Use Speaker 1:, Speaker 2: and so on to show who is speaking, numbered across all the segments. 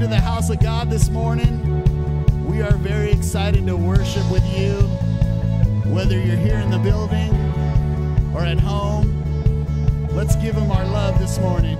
Speaker 1: to the house of God this morning. We are very excited to worship with you, whether you're here in the building or at home. Let's give him our love this morning.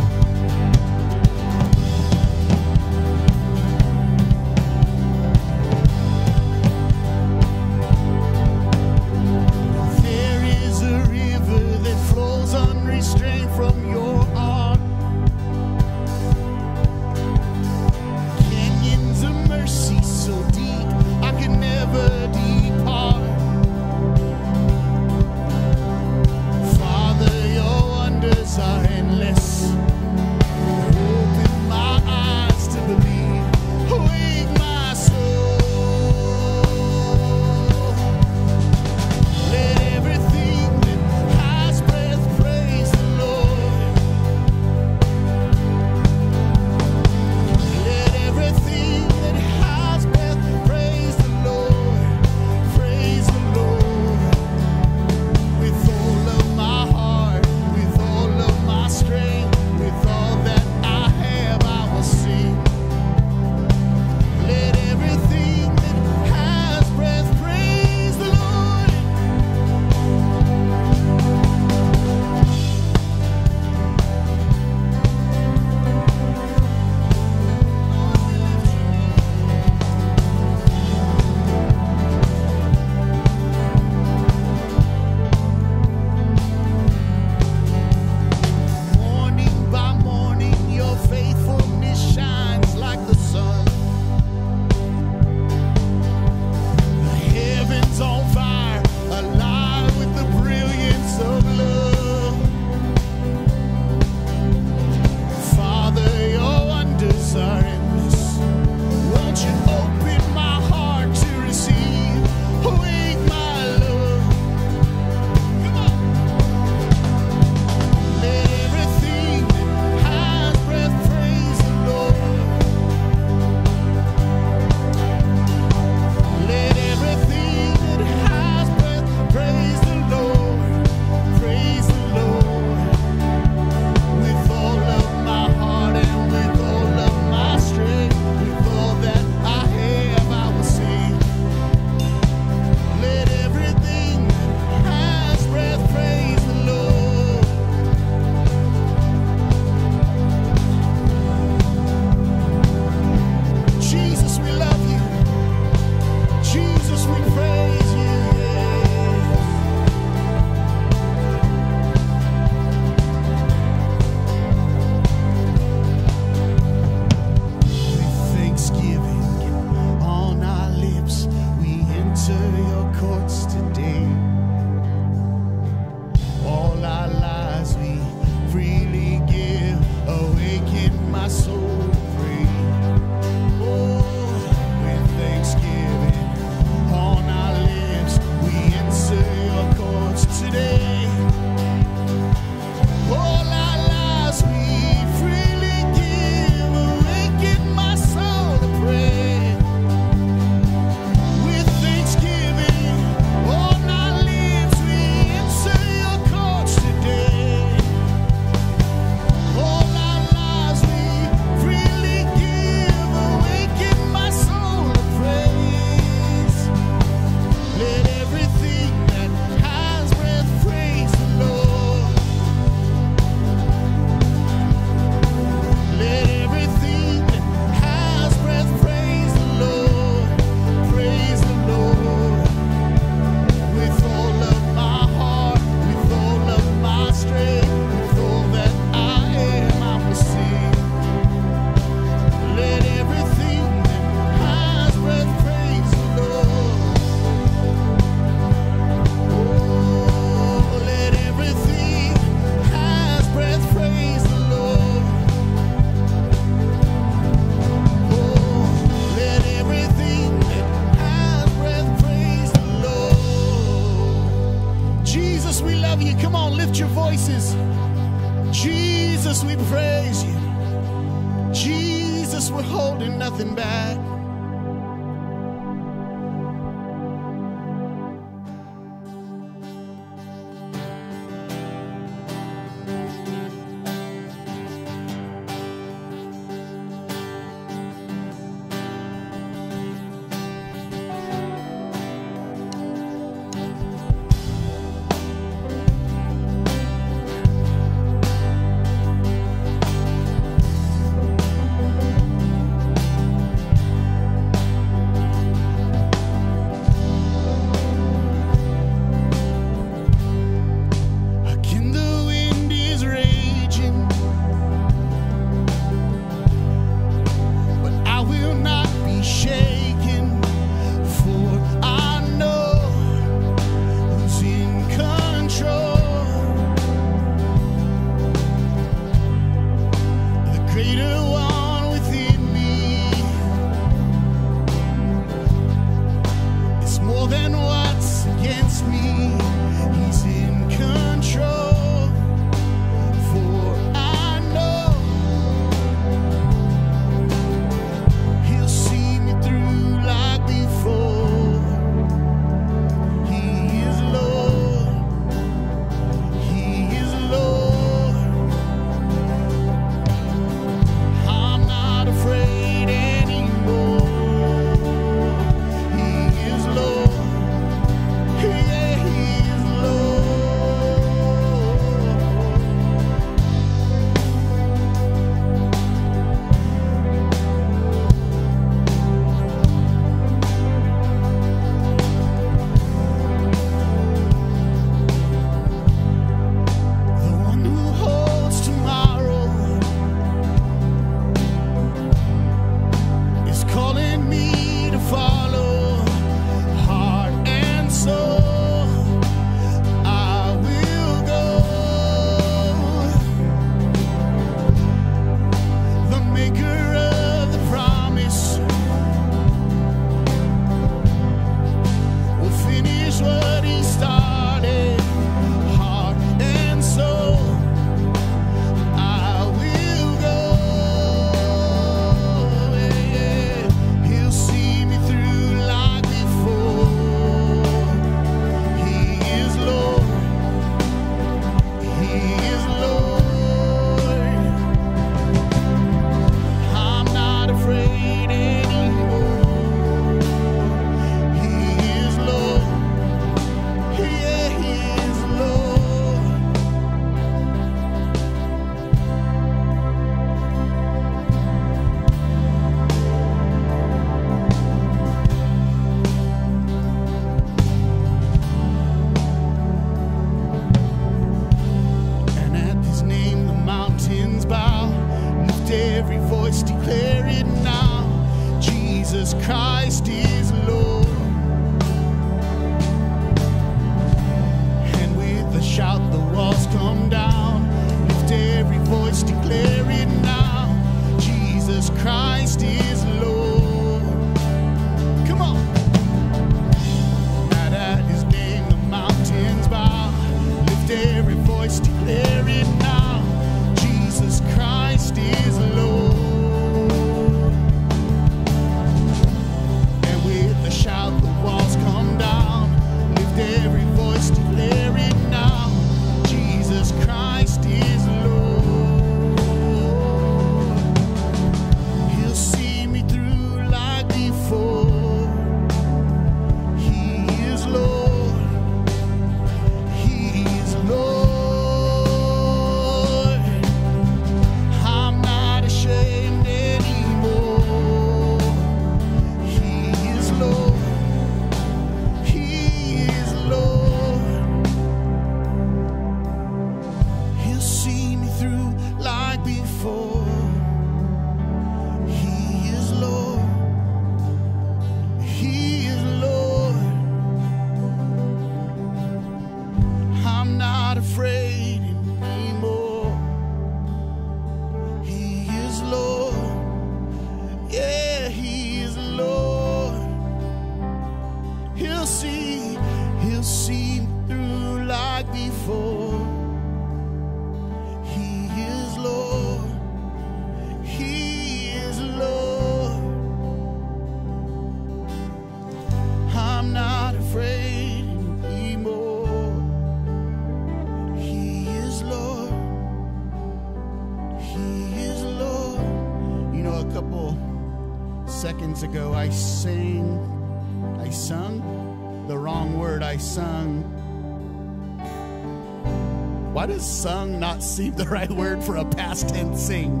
Speaker 1: Sung not seem the right word for a past tense sing?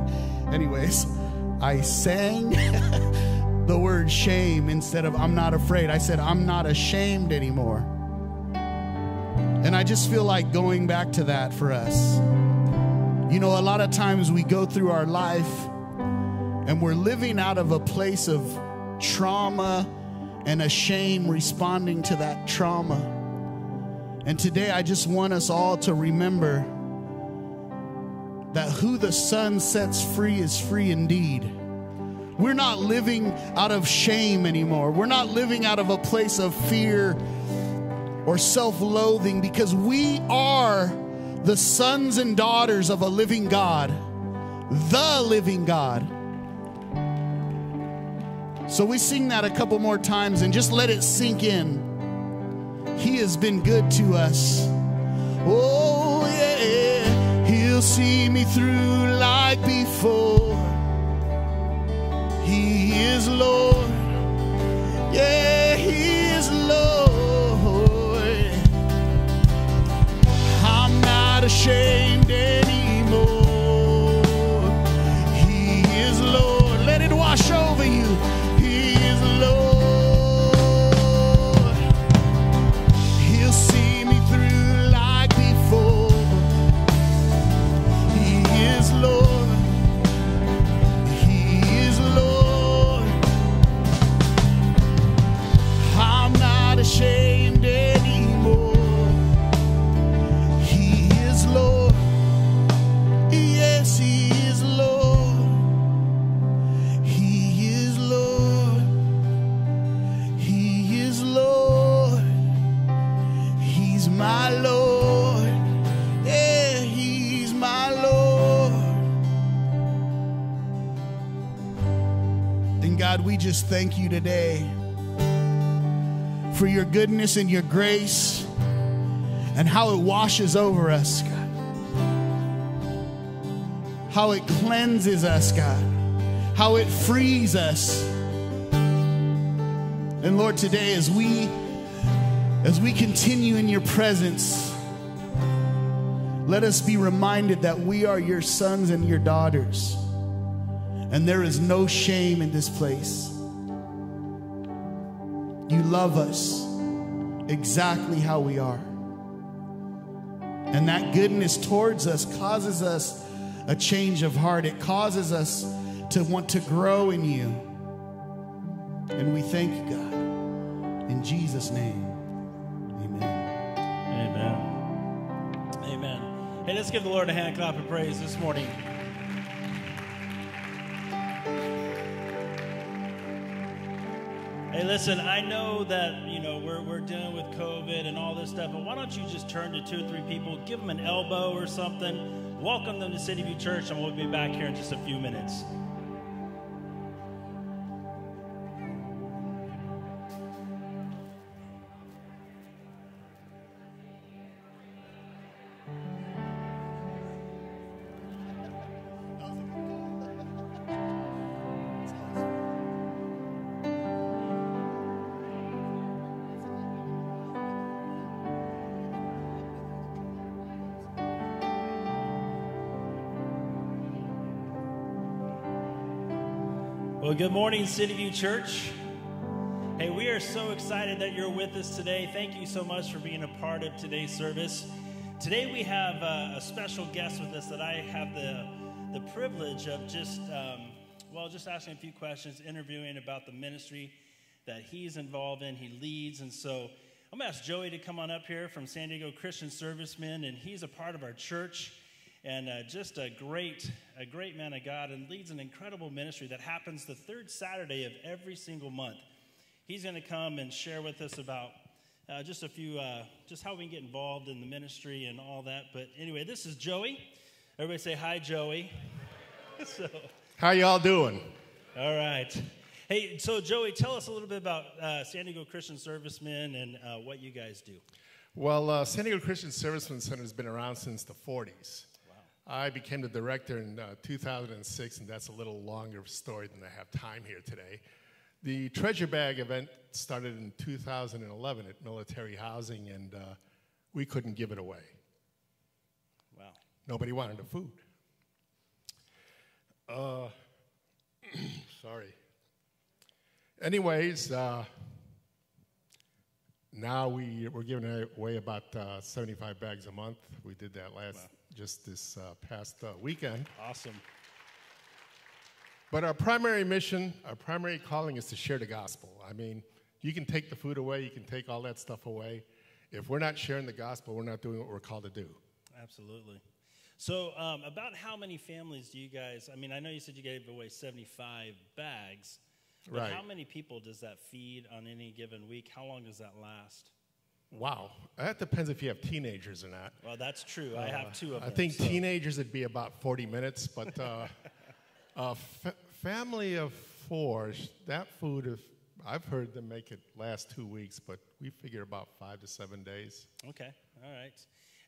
Speaker 1: Anyways, I sang the word shame instead of I'm not afraid. I said I'm not ashamed anymore. And I just feel like going back to that for us. You know, a lot of times we go through our life and we're living out of a place of trauma and a shame responding to that trauma. And today I just want us all to remember that who the Son sets free is free indeed. We're not living out of shame anymore. We're not living out of a place of fear or self loathing because we are the sons and daughters of a living God, the living God. So we sing that a couple more times and just let it sink in. He has been good to us. Oh, He'll see me through like before. He is Lord. Yeah, He is Lord. I'm not ashamed just thank you today for your goodness and your grace and how it washes over us, God. How it cleanses us, God. How it frees us. And Lord, today as we as we continue in your presence, let us be reminded that we are your sons and your daughters. And there is no shame in this place. You love us exactly how we are. And that goodness towards us causes us a change of heart. It causes us to want to grow in you. And we thank you, God. In Jesus' name, amen.
Speaker 2: Amen. Amen. Hey, let's give the Lord a hand clap of praise this morning. Hey, listen, I know that, you know, we're, we're dealing with COVID and all this stuff, but why don't you just turn to two or three people, give them an elbow or something, welcome them to City View Church, and we'll be back here in just a few minutes. Good morning, City View Church. Hey, we are so excited that you're with us today. Thank you so much for being a part of today's service. Today we have uh, a special guest with us that I have the the privilege of just um, well, just asking a few questions, interviewing about the ministry that he's involved in, he leads, and so I'm gonna ask Joey to come on up here from San Diego Christian Servicemen, and he's a part of our church and uh, just a great, a great man of God, and leads an incredible ministry that happens the third Saturday of every single month. He's going to come and share with us about uh, just a few, uh, just how we can get involved in the ministry and all that. But anyway, this is Joey. Everybody say hi, Joey.
Speaker 3: so, how y'all doing?
Speaker 2: All right. Hey, so Joey, tell us a little bit about uh, San Diego Christian Servicemen and uh, what you guys do.
Speaker 3: Well, uh, San Diego Christian Servicemen Center has been around since the 40s. I became the director in uh, 2006, and that's a little longer story than I have time here today. The Treasure Bag event started in 2011 at Military Housing, and uh, we couldn't give it away.
Speaker 2: Wow.
Speaker 3: Nobody wanted the food. Uh, sorry. Anyways, uh, now we, we're giving away about uh, 75 bags a month. We did that last wow just this uh, past uh, weekend.
Speaker 2: Awesome.
Speaker 3: But our primary mission, our primary calling is to share the gospel. I mean, you can take the food away, you can take all that stuff away. If we're not sharing the gospel, we're not doing what we're called to do.
Speaker 2: Absolutely. So, um, about how many families do you guys? I mean, I know you said you gave away 75 bags, but
Speaker 3: right.
Speaker 2: how many people does that feed on any given week? How long does that last?
Speaker 3: Wow, that depends if you have teenagers or not.
Speaker 2: Well, that's true. I have two of them.
Speaker 3: I think so. teenagers would be about 40 minutes, but uh, a f- family of four, that food, if, I've heard them make it last two weeks, but we figure about five to seven days.
Speaker 2: Okay, all right.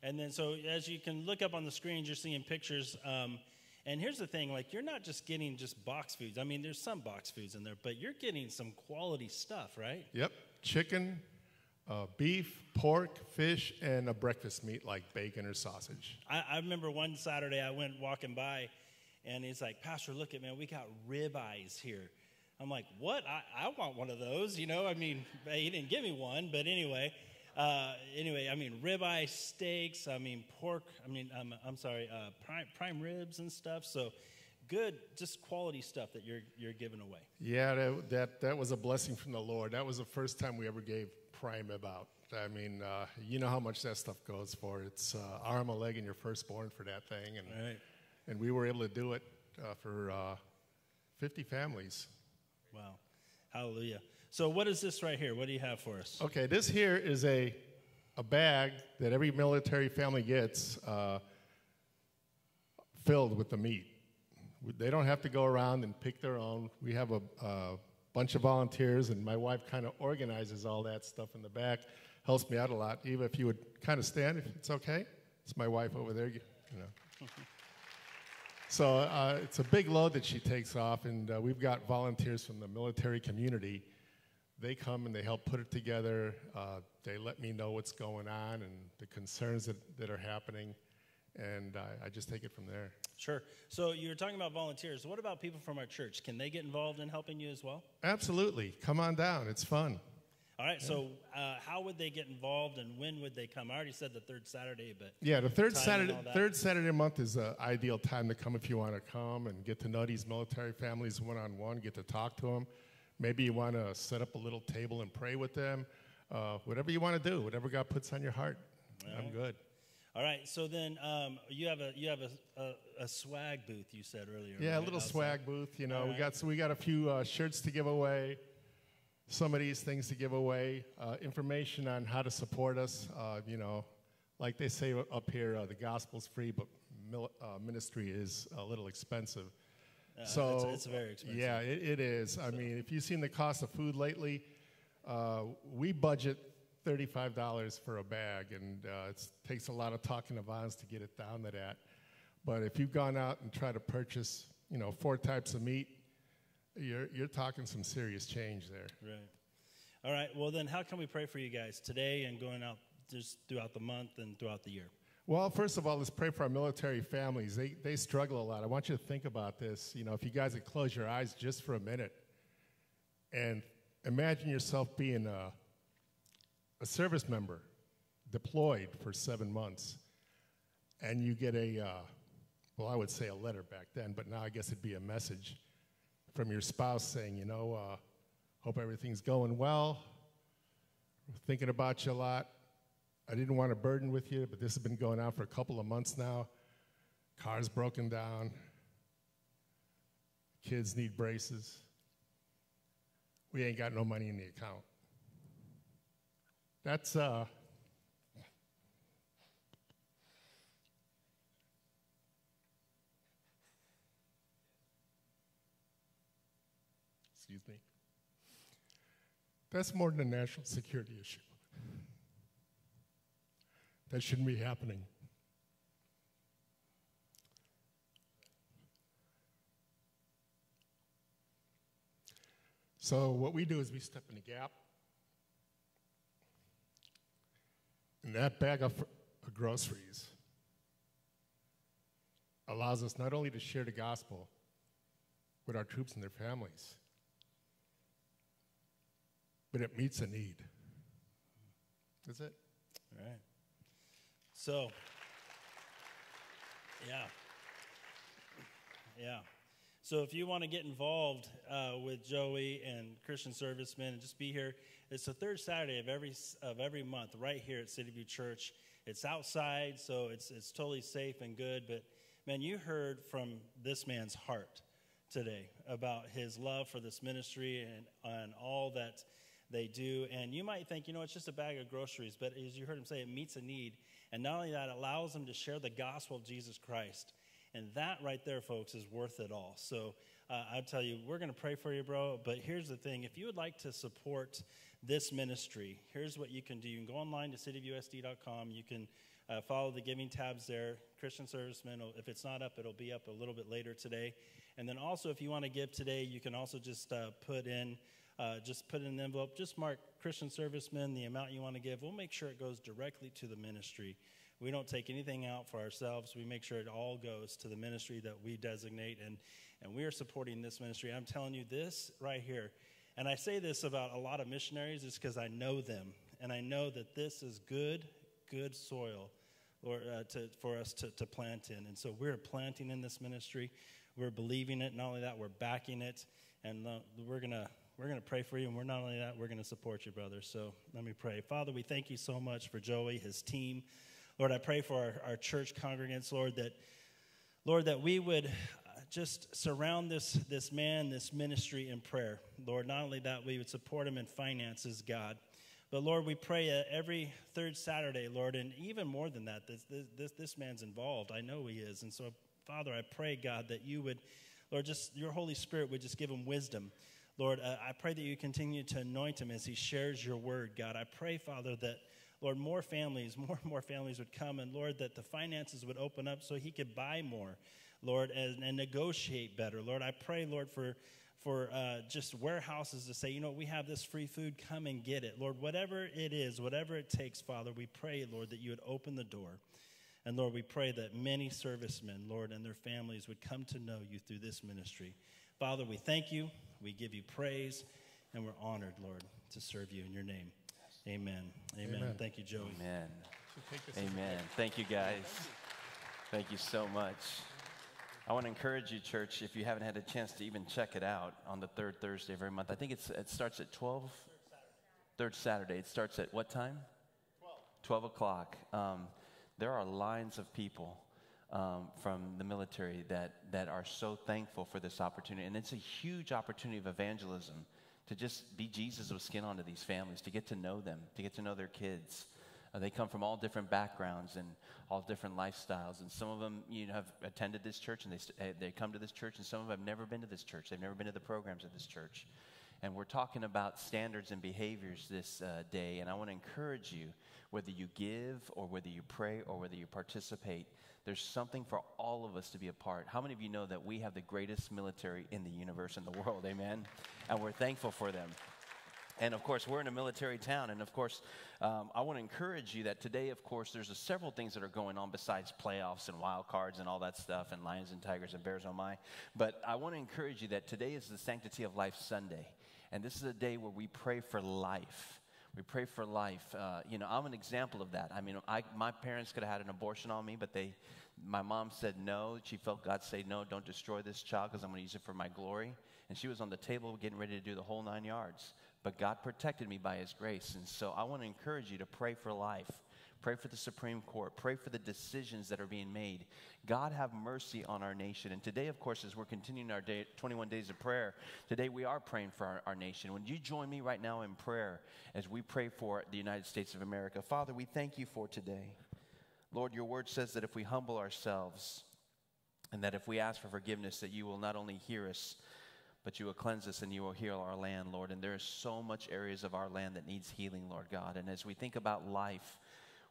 Speaker 2: And then, so as you can look up on the screens, you're seeing pictures. Um, and here's the thing like, you're not just getting just box foods. I mean, there's some box foods in there, but you're getting some quality stuff, right?
Speaker 3: Yep. Chicken, uh, beef, pork, fish, and a breakfast meat like bacon or sausage.
Speaker 2: I, I, remember one Saturday I went walking by, and he's like, Pastor, look at man, we got ribeyes here. I'm like, what? I, I want one of those. You know, I mean, he didn't give me one, but anyway. Uh, anyway, I mean, ribeye steaks. I mean, pork. I mean, I'm, I'm sorry, uh, prime, prime ribs and stuff. So, good, just quality stuff that you're you're giving away.
Speaker 3: Yeah, that, that that was a blessing from the Lord. That was the first time we ever gave prime about. I mean, uh, you know how much that stuff goes for. It's uh, arm, a leg, and your firstborn for that thing, and
Speaker 2: right.
Speaker 3: and we were able to do it uh, for uh, 50 families.
Speaker 2: Wow, hallelujah! So, what is this right here? What do you have for us?
Speaker 3: Okay, this here is a a bag that every military family gets, uh, filled with the meat. They don't have to go around and pick their own. We have a bunch of volunteers, and my wife kind of organizes all that stuff in the back. Helps me out a lot. Eva, if you would kind of stand, if it's okay. It's my wife over there, you know. so uh, it's a big load that she takes off, and uh, we've got volunteers from the military community. They come and they help put it together. Uh, they let me know what's going on and the concerns that, that are happening and I, I, just take it from there.
Speaker 2: Sure. So you were talking about volunteers. What about people from our church? Can they get involved in helping you as well?
Speaker 3: Absolutely. Come on down. It's fun.
Speaker 2: All right. Yeah. So uh, how would they get involved, and when would they come? I already said the third Saturday, but
Speaker 3: yeah, the third Saturday third Saturday month is an ideal time to come if you want to come and get to know these military families one on one. Get to talk to them. Maybe you want to set up a little table and pray with them. Uh, whatever you want to do, whatever God puts on your heart. I'm good.
Speaker 2: All right, so then um, you have a you have a, a, a, swag booth you said earlier.
Speaker 3: Yeah, right? a little Outside. swag booth. You know, right. we got so we got a few uh, shirts to give away, some of these things to give away, uh, information on how to support us. Uh, you know, like they say up here, uh, the gospel's free, but mil- uh, ministry is a little expensive.
Speaker 2: so it's, it's, very expensive.
Speaker 3: Yeah, it, it is. So. I mean, if you've seen the cost of food lately, uh, we budget $35 for a bag, and uh, it takes a lot of talking to Vons to get it down to that. But if you've gone out and tried to purchase, you know, four types of meat, you're, you're talking some serious change there.
Speaker 2: Right. All right. Well, then, how can we pray for you guys today and going out just throughout the month and throughout the year?
Speaker 3: Well, first of all, let's pray for our military families. They, they struggle a lot. I want you to think about this. You know, if you guys would close your eyes just for a minute and imagine yourself being a, a service member deployed for seven months, and you get a, uh, well, I would say a letter back then, but now I guess it'd be a message from your spouse saying, you know, uh, hope everything's going well, thinking about you a lot. I didn't want to burden with you, but this has been going on for a couple of months now. Car's broken down. Kids need braces. We ain't got no money in the account. That's uh Excuse me. That's more than a national security issue. That shouldn't be happening. So, what we do is we step in the gap. And that bag of groceries allows us not only to share the gospel with our troops and their families, but it meets a need. That's it.
Speaker 2: All right. So, yeah. Yeah. So if you want to get involved uh, with Joey and Christian servicemen and just be here, it's the third Saturday of every of every month, right here at City View Church. It's outside, so it's it's totally safe and good. But man, you heard from this man's heart today about his love for this ministry and, and all that they do. And you might think, you know, it's just a bag of groceries, but as you heard him say, it meets a need. And not only that, it allows them to share the gospel of Jesus Christ. And that right there, folks, is worth it all. So uh, I tell you, we're going to pray for you, bro. But here's the thing if you would like to support this ministry, here's what you can do. You can go online to cityviewsd.com. You can uh, follow the giving tabs there. Christian servicemen, if it's not up, it'll be up a little bit later today. And then also, if you want to give today, you can also just uh, put in uh, just put in an envelope. Just mark Christian servicemen, the amount you want to give. We'll make sure it goes directly to the ministry. We don't take anything out for ourselves. We make sure it all goes to the ministry that we designate, and, and we are supporting this ministry. I'm telling you this right here. And I say this about a lot of missionaries is because I know them, and I know that this is good, good soil or, uh, to, for us to, to plant in. And so we're planting in this ministry. We're believing it. Not only that, we're backing it. And uh, we're going to we're going to pray for you, and we're not only that, we're going to support you, brother. So let me pray. Father, we thank you so much for Joey, his team. Lord, I pray for our, our church congregants, Lord, that Lord, that we would just surround this, this man, this ministry in prayer. Lord, not only that, we would support him in finances, God. But Lord, we pray uh, every third Saturday, Lord, and even more than that, this, this, this man's involved. I know he is. And so, Father, I pray, God, that you would, Lord, just your Holy Spirit would just give him wisdom. Lord, uh, I pray that you continue to anoint him as he shares your word, God. I pray, Father, that, Lord, more families, more and more families would come, and Lord, that the finances would open up so he could buy more, Lord, and, and negotiate better. Lord, I pray, Lord, for for uh, just warehouses to say, you know, we have this free food, come and get it. Lord, whatever it is, whatever it takes, Father, we pray, Lord, that you would open the door. And Lord, we pray that many servicemen, Lord, and their families would come to know you through this ministry. Father, we thank you. We give you praise, and we're honored, Lord, to serve you in your name. Amen. Amen. Amen. Thank you, Joey.
Speaker 4: Amen. Amen. Thank you, guys. Thank you so much. I want to encourage you, church, if you haven't had a chance to even check it out on the third Thursday of every month. I think it starts at 12. Third Saturday. It starts at what time? 12. 12 o'clock. Um, there are lines of people um, from the military that, that are so thankful for this opportunity. And it's a huge opportunity of evangelism to just be Jesus with skin onto these families, to get to know them, to get to know their kids. Uh, they come from all different backgrounds and all different lifestyles. And some of them, you know, have attended this church and they, eh, they come to this church, and some of them have never been to this church. They've never been to the programs of this church. And we're talking about standards and behaviors this uh, day. And I want to encourage you, whether you give or whether you pray or whether you participate, there's something for all of us to be a part. How many of you know that we have the greatest military in the universe, in the world? Amen? And we're thankful for them. And of course, we're in a military town. And of course, um, I want to encourage you that today, of course, there's several things that are going on besides playoffs and wild cards and all that stuff, and Lions and Tigers and Bears on my. But I want to encourage you that today is the Sanctity of Life Sunday. And this is a day where we pray for life. We pray for life. Uh, you know, I'm an example of that. I mean, I, my parents could have had an abortion on me, but they, my mom said no. She felt God say, no, don't destroy this child because I'm going to use it for my glory. And she was on the table getting ready to do the whole nine yards. But God protected me by His grace. And so I want to encourage you to pray for life. Pray for the Supreme Court. Pray for the decisions that are being made. God have mercy on our nation. And today, of course, as we're continuing our day, 21 days of prayer, today we are praying for our, our nation. Would you join me right now in prayer as we pray for the United States of America? Father, we thank you for today. Lord, your word says that if we humble ourselves and that if we ask for forgiveness, that you will not only hear us, but you will cleanse us and you will heal our land, Lord. And there is so much areas of our land that needs healing, Lord God. And as we think about life,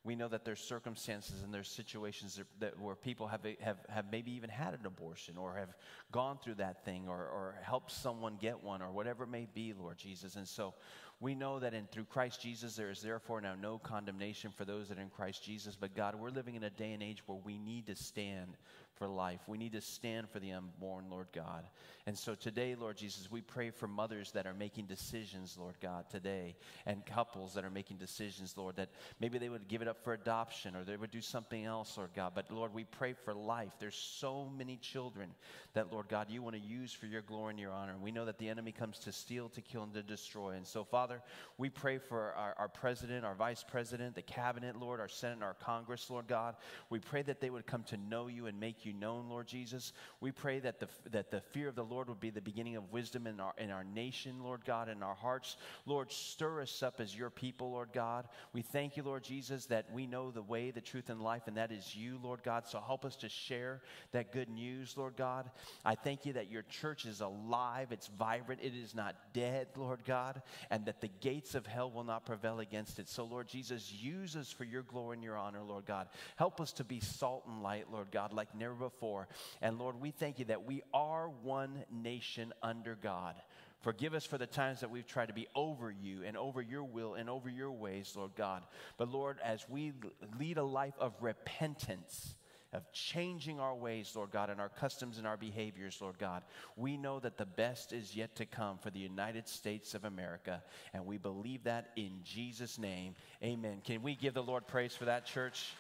Speaker 4: we know that there's circumstances and there's situations that, that, where people have, have, have maybe even had an abortion or have gone through that thing or, or helped someone get one or whatever it may be, Lord Jesus. And so we know that in through Christ Jesus there is therefore now no condemnation for those that are in Christ Jesus. But God, we're living in a day and age where we need to stand for life. We need to stand for the unborn, Lord God. And so today, Lord Jesus, we pray for mothers that are making decisions, Lord God, today, and couples that are making decisions, Lord, that maybe they would give it up for adoption or they would do something else, Lord God. But Lord, we pray for life. There's so many children that, Lord God, you want to use for your glory and your honor. And we know that the enemy comes to steal, to kill, and to destroy. And so, Father, we pray for our, our president, our vice president, the cabinet, Lord, our Senate, our Congress, Lord God. We pray that they would come to know you and make you known, Lord Jesus. We pray that the, that the fear of the Lord would be the beginning of wisdom in our, in our nation, Lord God, in our hearts. Lord, stir us up as your people, Lord God. We thank you, Lord Jesus, that we know the way, the truth, and life, and that is you, Lord God. So help us to share that good news, Lord God. I thank you that your church is alive, it's vibrant, it is not dead, Lord God, and that the gates of hell will not prevail against it. So, Lord Jesus, use us for your glory and your honor, Lord God. Help us to be salt and light, Lord God, like never before. And Lord, we thank you that we are one nation under God. Forgive us for the times that we've tried to be over you and over your will and over your ways, Lord God. But Lord, as we lead a life of repentance, of changing our ways, Lord God, and our customs and our behaviors, Lord God. We know that the best is yet to come for the United States of America, and we believe that in Jesus' name. Amen. Can we give the Lord praise for that, church?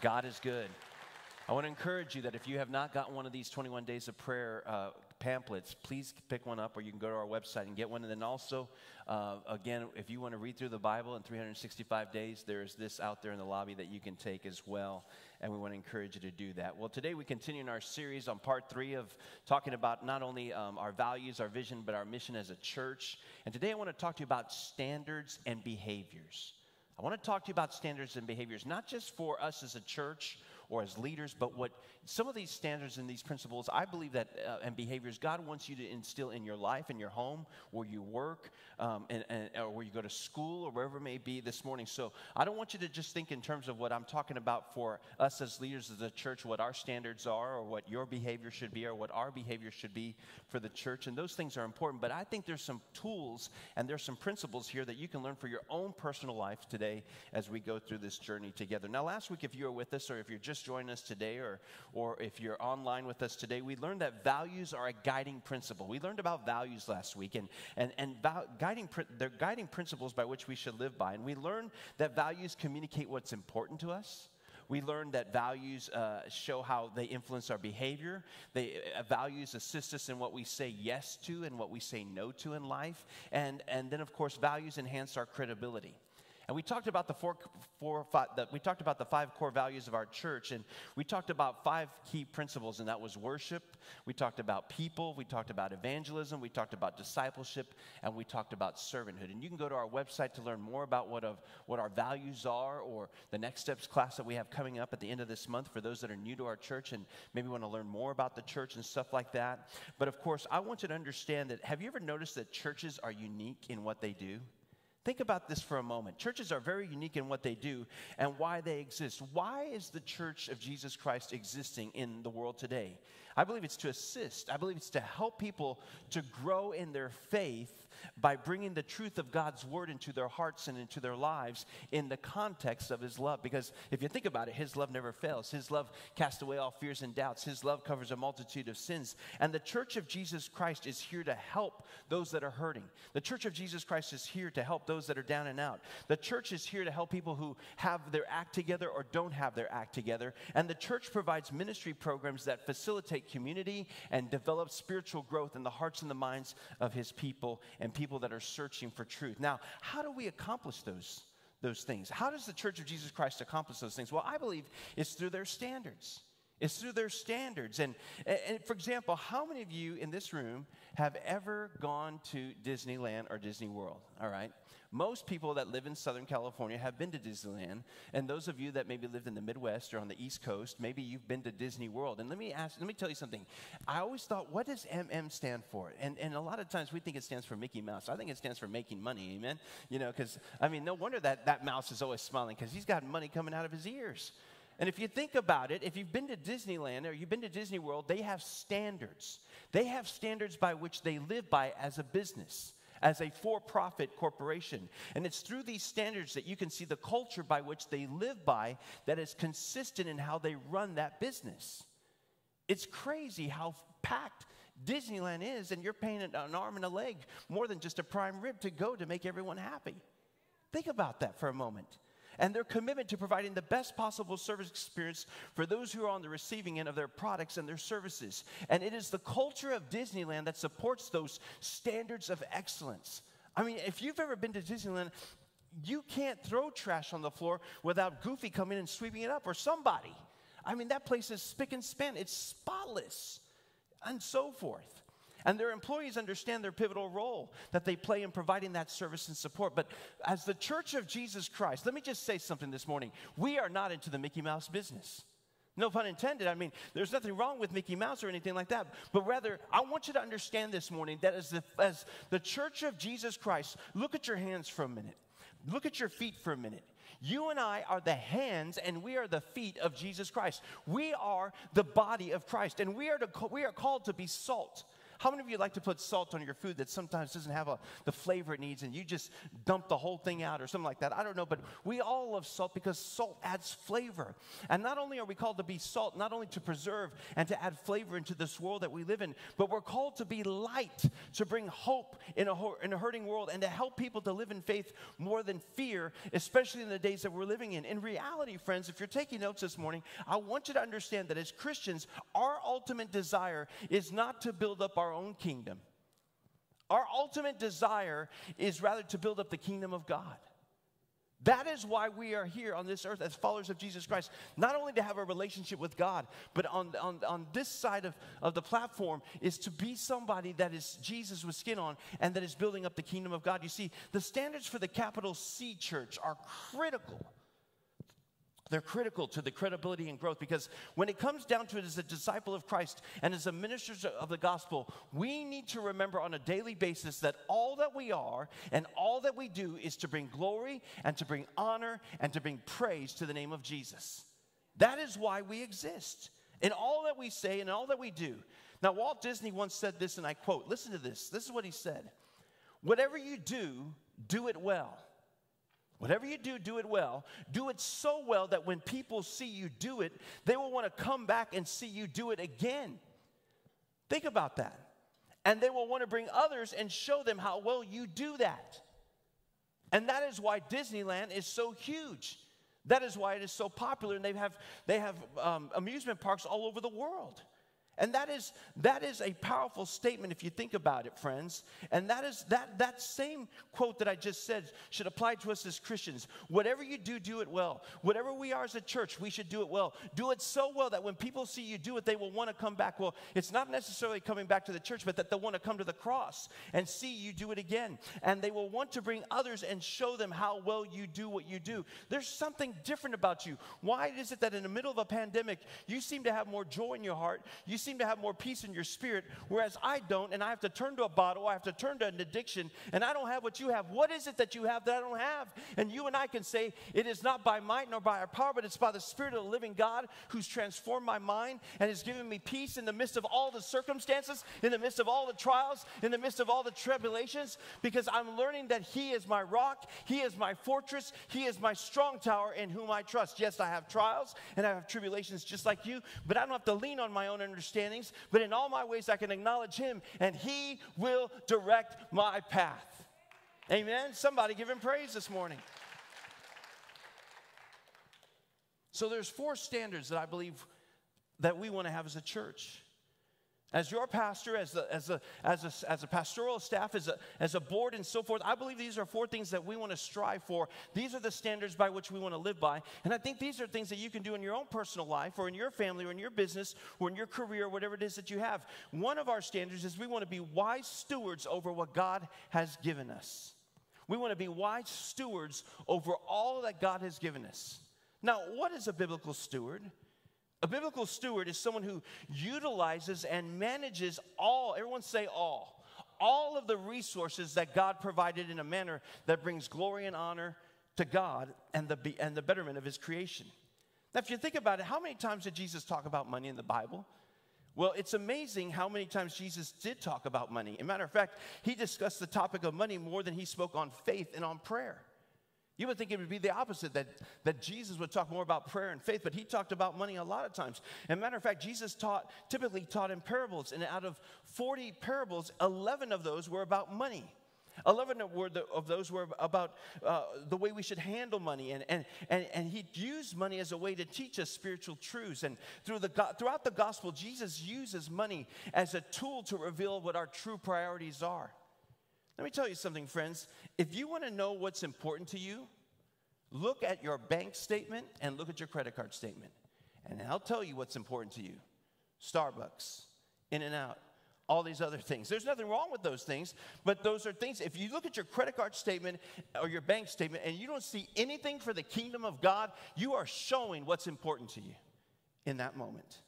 Speaker 4: God is good. I want to encourage you that if you have not gotten one of these 21 days of prayer uh, pamphlets, please pick one up or you can go to our website and get one. And then also, uh, again, if you want to read through the Bible in 365 days, there's this out there in the lobby that you can take as well. And we want to encourage you to do that. Well, today we continue in our series on part three of talking about not only um, our values, our vision, but our mission as a church. And today I want to talk to you about standards and behaviors. I want to talk to you about standards and behaviors, not just for us as a church or as leaders, but what some of these standards and these principles, I believe that, uh, and behaviors, God wants you to instill in your life, in your home, where you work, um, and, and, or where you go to school, or wherever it may be this morning. So I don't want you to just think in terms of what I'm talking about for us as leaders of the church, what our standards are, or what your behavior should be, or what our behavior should be for the church. And those things are important. But I think there's some tools and there's some principles here that you can learn for your own personal life today as we go through this journey together. Now, last week, if you were with us, or if you're just joining us today, or or if you're online with us today, we learned that values are a guiding principle. We learned about values last week, and, and, and val- guiding, they're guiding principles by which we should live by. And we learned that values communicate what's important to us. We learned that values uh, show how they influence our behavior. They, uh, values assist us in what we say yes to and what we say no to in life. And, and then, of course, values enhance our credibility. And we talked about the four, four five, the, we talked about the five core values of our church, and we talked about five key principles, and that was worship. We talked about people. We talked about evangelism. We talked about discipleship, and we talked about servanthood. And you can go to our website to learn more about what of what our values are, or the next steps class that we have coming up at the end of this month for those that are new to our church and maybe want to learn more about the church and stuff like that. But of course, I want you to understand that. Have you ever noticed that churches are unique in what they do? Think about this for a moment. Churches are very unique in what they do and why they exist. Why is the church of Jesus Christ existing in the world today? I believe it's to assist, I believe it's to help people to grow in their faith by bringing the truth of God's word into their hearts and into their lives in the context of his love. Because if you think about it, his love never fails. His love casts away all fears and doubts. His love covers a multitude of sins. And the church of Jesus Christ is here to help those that are hurting. The church of Jesus Christ is here to help those that are down and out. The church is here to help people who have their act together or don't have their act together. And the church provides ministry programs that facilitate community and develop spiritual growth in the hearts and the minds of his people and people that are searching for truth. Now, how do we accomplish those? Those things. How does the Church of Jesus Christ accomplish those things? Well, I believe it's through their standards. It's through their standards. And, and for example, how many of you in this room have ever gone to Disneyland or Disney World? All right. Most people that live in Southern California have been to Disneyland, and those of you that maybe lived in the Midwest or on the East Coast, maybe you've been to Disney World. And let me ask, let me tell you something. I always thought, what does MM stand for? And, and a lot of times we think it stands for Mickey Mouse. I think it stands for making money, amen? You know, because, I mean, no wonder that that mouse is always smiling because he's got money coming out of his ears. And if you think about it, if you've been to Disneyland or you've been to Disney World, they have standards. They have standards by which they live by as a business as a for profit corporation. And it's through these standards that you can see the culture by which they live by that is consistent in how they run that business. It's crazy how packed Disneyland is, and you're paying an arm and a leg more than just a prime rib to go to make everyone happy. Think about that for a moment and their commitment to providing the best possible service experience for those who are on the receiving end of their products and their services. And it is the culture of Disneyland that supports those standards of excellence. I mean, if you've ever been to Disneyland, you can't throw trash on the floor without Goofy coming and sweeping it up or somebody. I mean, that place is spick and span, it's spotless, and so forth. And their employees understand their pivotal role that they play in providing that service and support. But as the church of Jesus Christ, let me just say something this morning. We are not into the Mickey Mouse business. No pun intended. I mean, there's nothing wrong with Mickey Mouse or anything like that. But rather, I want you to understand this morning that as the, as the church of Jesus Christ, look at your hands for a minute. Look at your feet for a minute. You and I are the hands and we are the feet of Jesus Christ. We are the body of Christ and we are, to, we are called to be salt. How many of you like to put salt on your food that sometimes doesn't have a, the flavor it needs and you just dump the whole thing out or something like that? I don't know, but we all love salt because salt adds flavor. And not only are we called to be salt, not only to preserve and to add flavor into this world that we live in, but we're called to be light, to bring hope in a, in a hurting world and to help people to live in faith more than fear, especially in the days that we're living in. In reality, friends, if you're taking notes this morning, I want you to understand that as Christians, our ultimate desire is not to build up our our own kingdom. Our ultimate desire is rather to build up the kingdom of God. That is why we are here on this earth as followers of Jesus Christ. Not only to have a relationship with God, but on, on, on this side of, of the platform is to be somebody that is Jesus with skin on and that is building up the kingdom of God. You see, the standards for the capital C church are critical they're critical to the credibility and growth because when it comes down to it as a disciple of Christ and as a minister of the gospel, we need to remember on a daily basis that all that we are and all that we do is to bring glory and to bring honor and to bring praise to the name of Jesus. That is why we exist in all that we say and all that we do. Now, Walt Disney once said this, and I quote listen to this. This is what he said Whatever you do, do it well. Whatever you do, do it well. Do it so well that when people see you do it, they will want to come back and see you do it again. Think about that. And they will want to bring others and show them how well you do that. And that is why Disneyland is so huge. That is why it is so popular, and they have, they have um, amusement parks all over the world. And that is, that is a powerful statement if you think about it, friends. And that is that, that same quote that I just said should apply to us as Christians. Whatever you do, do it well. Whatever we are as a church, we should do it well. Do it so well that when people see you do it, they will want to come back. Well, it's not necessarily coming back to the church, but that they'll want to come to the cross and see you do it again. And they will want to bring others and show them how well you do what you do. There's something different about you. Why is it that in the middle of a pandemic, you seem to have more joy in your heart? You seem to have more peace in your spirit, whereas I don't, and I have to turn to a bottle, I have to turn to an addiction, and I don't have what you have. What is it that you have that I don't have? And you and I can say, It is not by might nor by our power, but it's by the Spirit of the living God who's transformed my mind and has given me peace in the midst of all the circumstances, in the midst of all the trials, in the midst of all the tribulations, because I'm learning that He is my rock, He is my fortress, He is my strong tower in whom I trust. Yes, I have trials and I have tribulations just like you, but I don't have to lean on my own understandings, but in all my ways I can acknowledge Him and He will direct my path. Amen. Somebody give Him praise this morning. So there's four standards that I believe that we want to have as a church. As your pastor, as a, as a, as a, as a pastoral staff, as a, as a board, and so forth, I believe these are four things that we want to strive for. These are the standards by which we want to live by. And I think these are things that you can do in your own personal life, or in your family, or in your business, or in your career, whatever it is that you have. One of our standards is we want to be wise stewards over what God has given us. We want to be wise stewards over all that God has given us. Now, what is a biblical steward? A biblical steward is someone who utilizes and manages all, everyone say all, all of the resources that God provided in a manner that brings glory and honor to God and the, and the betterment of His creation. Now, if you think about it, how many times did Jesus talk about money in the Bible? Well, it's amazing how many times Jesus did talk about money. As a matter of fact, he discussed the topic of money more than he spoke on faith and on prayer. You would think it would be the opposite, that, that Jesus would talk more about prayer and faith, but he talked about money a lot of times. And matter of fact, Jesus taught, typically taught in parables, and out of 40 parables, 11 of those were about money. 11 of those were about uh, the way we should handle money. And, and, and, and he used money as a way to teach us spiritual truths. And through the, throughout the gospel, Jesus uses money as a tool to reveal what our true priorities are. Let me tell you something, friends. If you want to know what's important to you, look at your bank statement and look at your credit card statement. And I'll tell you what's important to you Starbucks, In-N-Out, all these other things. There's nothing wrong with those things, but those are things. If you look at your credit card statement or your bank statement and you don't see anything for the kingdom of God, you are showing what's important to you in that moment.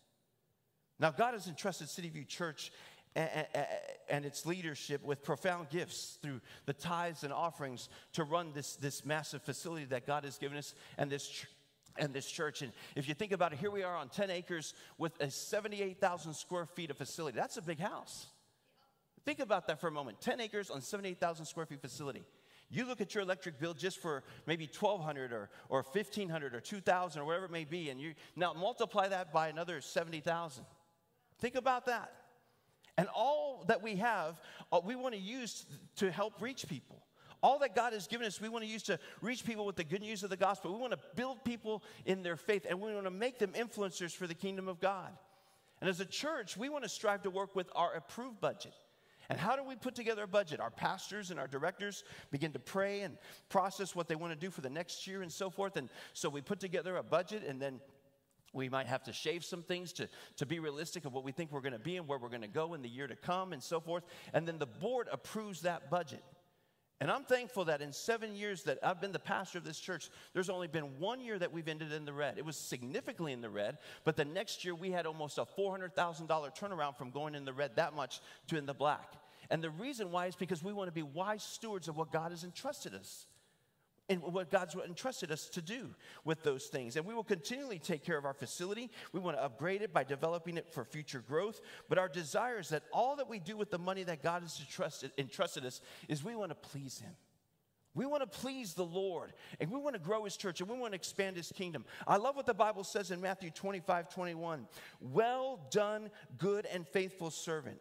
Speaker 4: Now, God has entrusted City View Church and, its leadership with profound gifts through the tithes and offerings to run this, this massive facility that God has given us and this ch- and this church. And if you think about it, here we are on 10 acres with a 78,000 square feet of facility. That's a big house. Think about that for a moment 10 acres on 78,000 square feet facility. You look at your electric bill just for maybe 1200 or, or 1500 or 2000 or whatever it may be, and you now multiply that by another 70,000. Think about that. And all that we have, uh, we want to use to help reach people. All that God has given us, we want to use to reach people with the good news of the gospel. We want to build people in their faith, and we want to make them influencers for the kingdom of God. And as a church, we want to strive to work with our approved budget. And how do we put together a budget? Our pastors and our directors begin to pray and process what they want to do for the next year and so forth. And so we put together a budget, and then we might have to shave some things to, to be realistic of what we think we're going to be and where we're going to go in the year to come and so forth. And then the board approves that budget. And I'm thankful that in seven years that I've been the pastor of this church, there's only been one year that we've ended in the red. It was significantly in the red, but the next year we had almost a $400,000 turnaround from going in the red that much to in the black. And the reason why is because we want to be wise stewards of what God has entrusted us and what God's entrusted us to do with those things. And we will continually take care of our facility. We want to upgrade it by developing it for future growth. But our desire is that all that we do with the money that God has entrusted, entrusted us is we want to please Him. We want to please the Lord and we want to grow His church and we want to expand His kingdom. I love what the Bible says in Matthew 25 21. Well done, good and faithful servant.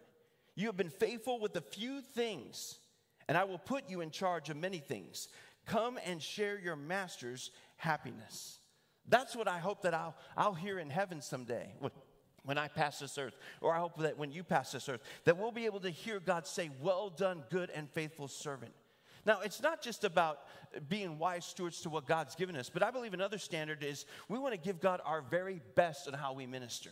Speaker 4: You have been faithful with a few things, and I will put you in charge of many things. Come and share your master's happiness. That's what I hope that I'll, I'll hear in heaven someday when I pass this earth, or I hope that when you pass this earth, that we'll be able to hear God say, Well done, good and faithful servant. Now, it's not just about being wise stewards to what God's given us, but I believe another standard is we want to give God our very best in how we minister.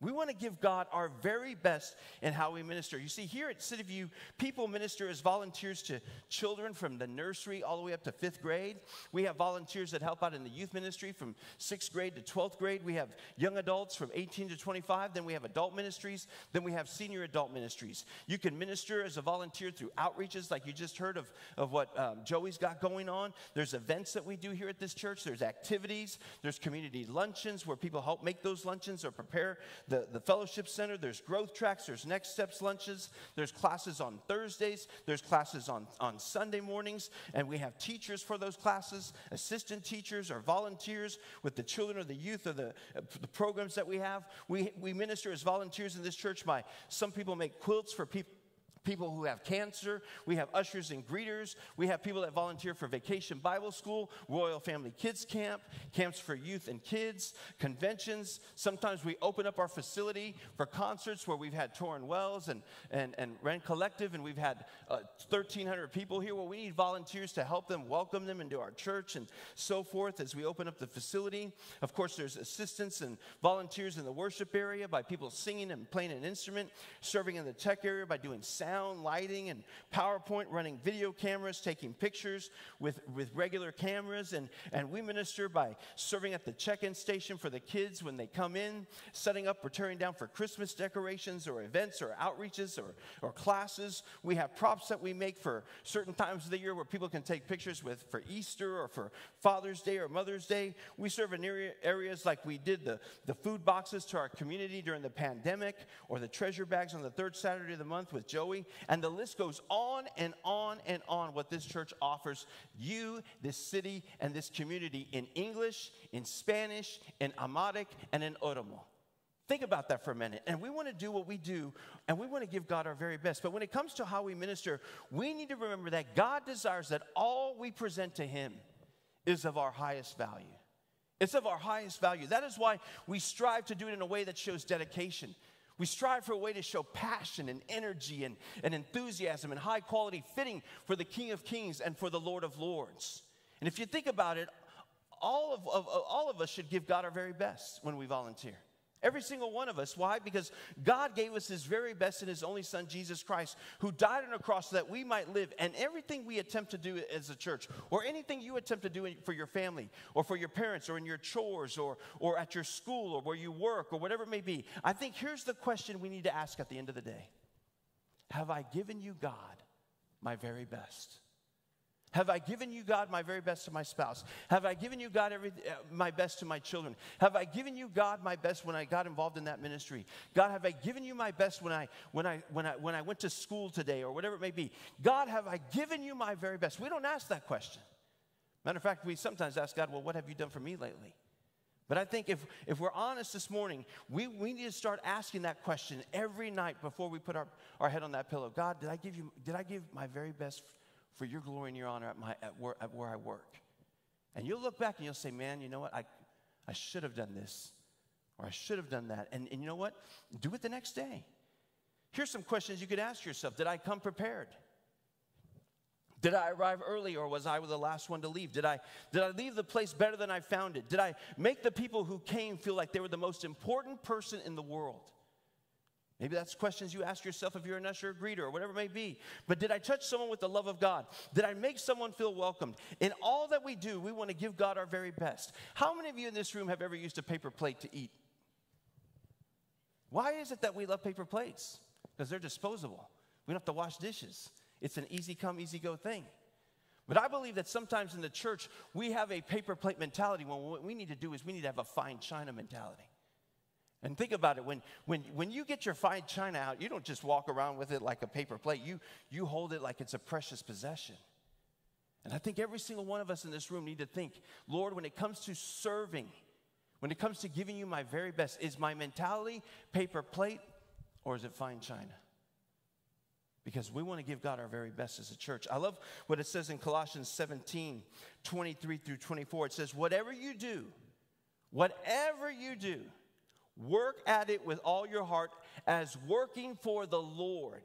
Speaker 4: We want to give God our very best in how we minister. You see, here at City View, people minister as volunteers to children from the nursery all the way up to fifth grade. We have volunteers that help out in the youth ministry from sixth grade to 12th grade. We have young adults from 18 to 25. Then we have adult ministries. Then we have senior adult ministries. You can minister as a volunteer through outreaches, like you just heard of, of what um, Joey's got going on. There's events that we do here at this church, there's activities, there's community luncheons where people help make those luncheons or prepare the, the fellowship center, there's growth tracks, there's next steps lunches, there's classes on Thursdays, there's classes on, on Sunday mornings, and we have teachers for those classes, assistant teachers or volunteers with the children or the youth or the, uh, the programs that we have. We, we minister as volunteers in this church by some people make quilts for people people who have cancer. We have ushers and greeters. We have people that volunteer for Vacation Bible School, Royal Family Kids Camp, camps for youth and kids, conventions. Sometimes we open up our facility for concerts where we've had Tauren Wells and, and, and Rend Collective, and we've had uh, 1,300 people here. Well, we need volunteers to help them, welcome them into our church, and so forth as we open up the facility. Of course, there's assistants and volunteers in the worship area by people singing and playing an instrument, serving in the tech area by doing sound sound, lighting, and PowerPoint, running video cameras, taking pictures with, with regular cameras. And, and we minister by serving at the check in station for the kids when they come in, setting up or tearing down for Christmas decorations or events or outreaches or, or classes. We have props that we make for certain times of the year where people can take pictures with for Easter or for Father's Day or Mother's Day. We serve in area, areas like we did the, the food boxes to our community during the pandemic or the treasure bags on the third Saturday of the month with Joey and the list goes on and on and on what this church offers you, this city, and this community in English, in Spanish, in Amharic, and in Oromo. Think about that for a minute. And we want to do what we do, and we want to give God our very best. But when it comes to how we minister, we need to remember that God desires that all we present to Him is of our highest value. It's of our highest value. That is why we strive to do it in a way that shows dedication. We strive for a way to show passion and energy and, and enthusiasm and high quality fitting for the King of Kings and for the Lord of Lords. And if you think about it, all of, of, all of us should give God our very best when we volunteer. Every single one of us. Why? Because God gave us His very best in His only Son, Jesus Christ, who died on a cross so that we might live. And everything we attempt to do as a church, or anything you attempt to do for your family, or for your parents, or in your chores, or, or at your school, or where you work, or whatever it may be, I think here's the question we need to ask at the end of the day Have I given you, God, my very best? Have I given you, God, my very best to my spouse? Have I given you, God, every, uh, my best to my children? Have I given you, God, my best when I got involved in that ministry? God, have I given you my best when I, when I, when I, when I went to school today or whatever it may be? God, have I given you my very best? We don't ask that question. Matter of fact, we sometimes ask God, well, what have you done for me lately? But I think if, if we're honest this morning, we, we need to start asking that question every night before we put our, our head on that pillow. God, did I give you, did I give my very best for your glory and your honor at, my, at, where, at where I work. And you'll look back and you'll say, man, you know what? I, I should have done this or I should have done that. And, and you know what? Do it the next day. Here's some questions you could ask yourself Did I come prepared? Did I arrive early or was I the last one to leave? Did I, did I leave the place better than I found it? Did I make the people who came feel like they were the most important person in the world? Maybe that's questions you ask yourself if you're an usher greeter or whatever it may be. But did I touch someone with the love of God? Did I make someone feel welcomed? In all that we do, we want to give God our very best. How many of you in this room have ever used a paper plate to eat? Why is it that we love paper plates? Because they're disposable. We don't have to wash dishes. It's an easy come, easy go thing. But I believe that sometimes in the church, we have a paper plate mentality when what we need to do is we need to have a fine china mentality. And think about it when, when, when you get your fine china out, you don't just walk around with it like a paper plate, you, you hold it like it's a precious possession. And I think every single one of us in this room need to think Lord, when it comes to serving, when it comes to giving you my very best, is my mentality paper plate or is it fine china? Because we want to give God our very best as a church. I love what it says in Colossians 17 23 through 24. It says, Whatever you do, whatever you do, Work at it with all your heart as working for the Lord,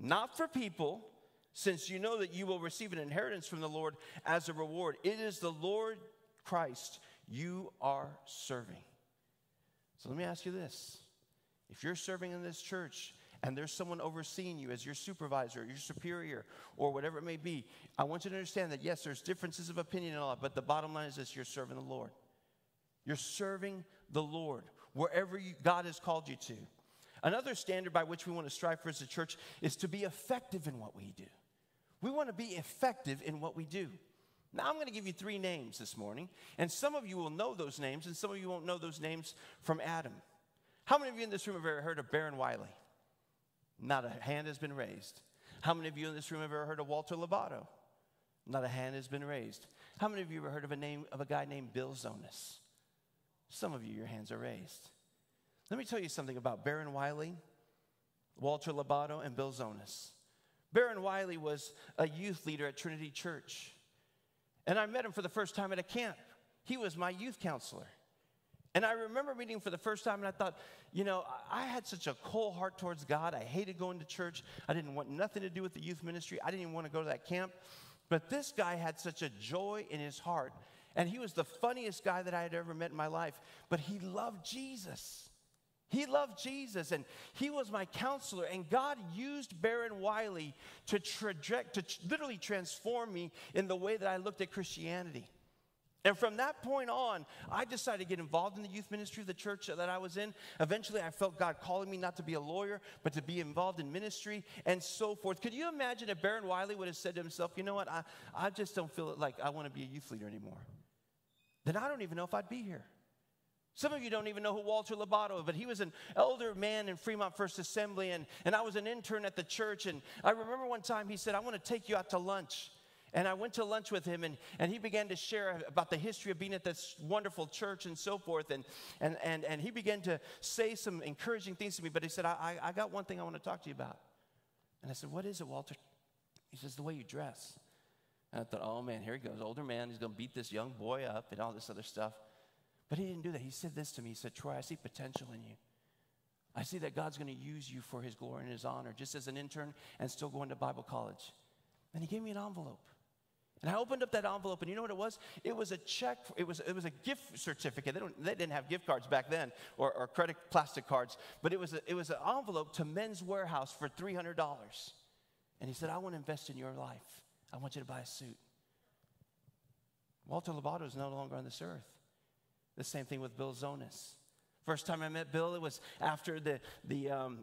Speaker 4: not for people, since you know that you will receive an inheritance from the Lord as a reward. It is the Lord Christ you are serving. So let me ask you this If you're serving in this church and there's someone overseeing you as your supervisor, your superior, or whatever it may be, I want you to understand that yes, there's differences of opinion and all that, but the bottom line is this you're serving the Lord. You're serving the Lord wherever you, God has called you to. Another standard by which we want to strive for as a church is to be effective in what we do. We want to be effective in what we do. Now, I'm going to give you three names this morning, and some of you will know those names, and some of you won't know those names from Adam. How many of you in this room have ever heard of Baron Wiley? Not a hand has been raised. How many of you in this room have ever heard of Walter Labato? Not a hand has been raised. How many of you ever heard of a name of a guy named Bill Zonas? Some of you, your hands are raised. Let me tell you something about Baron Wiley, Walter Labato, and Bill Zonas. Baron Wiley was a youth leader at Trinity Church. And I met him for the first time at a camp. He was my youth counselor. And I remember meeting for the first time, and I thought, you know, I had such a cold heart towards God. I hated going to church. I didn't want nothing to do with the youth ministry. I didn't even want to go to that camp. But this guy had such a joy in his heart. And he was the funniest guy that I had ever met in my life. But he loved Jesus. He loved Jesus and he was my counselor. And God used Baron Wiley to, traject, to literally transform me in the way that I looked at Christianity. And from that point on, I decided to get involved in the youth ministry of the church that I was in. Eventually, I felt God calling me not to be a lawyer, but to be involved in ministry and so forth. Could you imagine if Baron Wiley would have said to himself, you know what, I, I just don't feel like I want to be a youth leader anymore? Then I don't even know if I'd be here. Some of you don't even know who Walter Labato is, but he was an elder man in Fremont First Assembly, and, and I was an intern at the church. And I remember one time he said, I want to take you out to lunch. And I went to lunch with him, and, and he began to share about the history of being at this wonderful church and so forth. And, and, and, and he began to say some encouraging things to me, but he said, I, I, I got one thing I want to talk to you about. And I said, What is it, Walter? He says, The way you dress. And I thought, Oh man, here he goes, older man, he's going to beat this young boy up and all this other stuff. But he didn't do that. He said this to me He said, Troy, I see potential in you. I see that God's going to use you for his glory and his honor, just as an intern and still going to Bible college. And he gave me an envelope. And I opened up that envelope, and you know what it was? It was a check. It was, it was a gift certificate. They, don't, they didn't have gift cards back then or, or credit plastic cards, but it was, a, it was an envelope to Men's Wearhouse for $300. And he said, I want to invest in your life. I want you to buy a suit. Walter Labato is no longer on this earth. The same thing with Bill Zonas. First time I met Bill, it was after the, the um,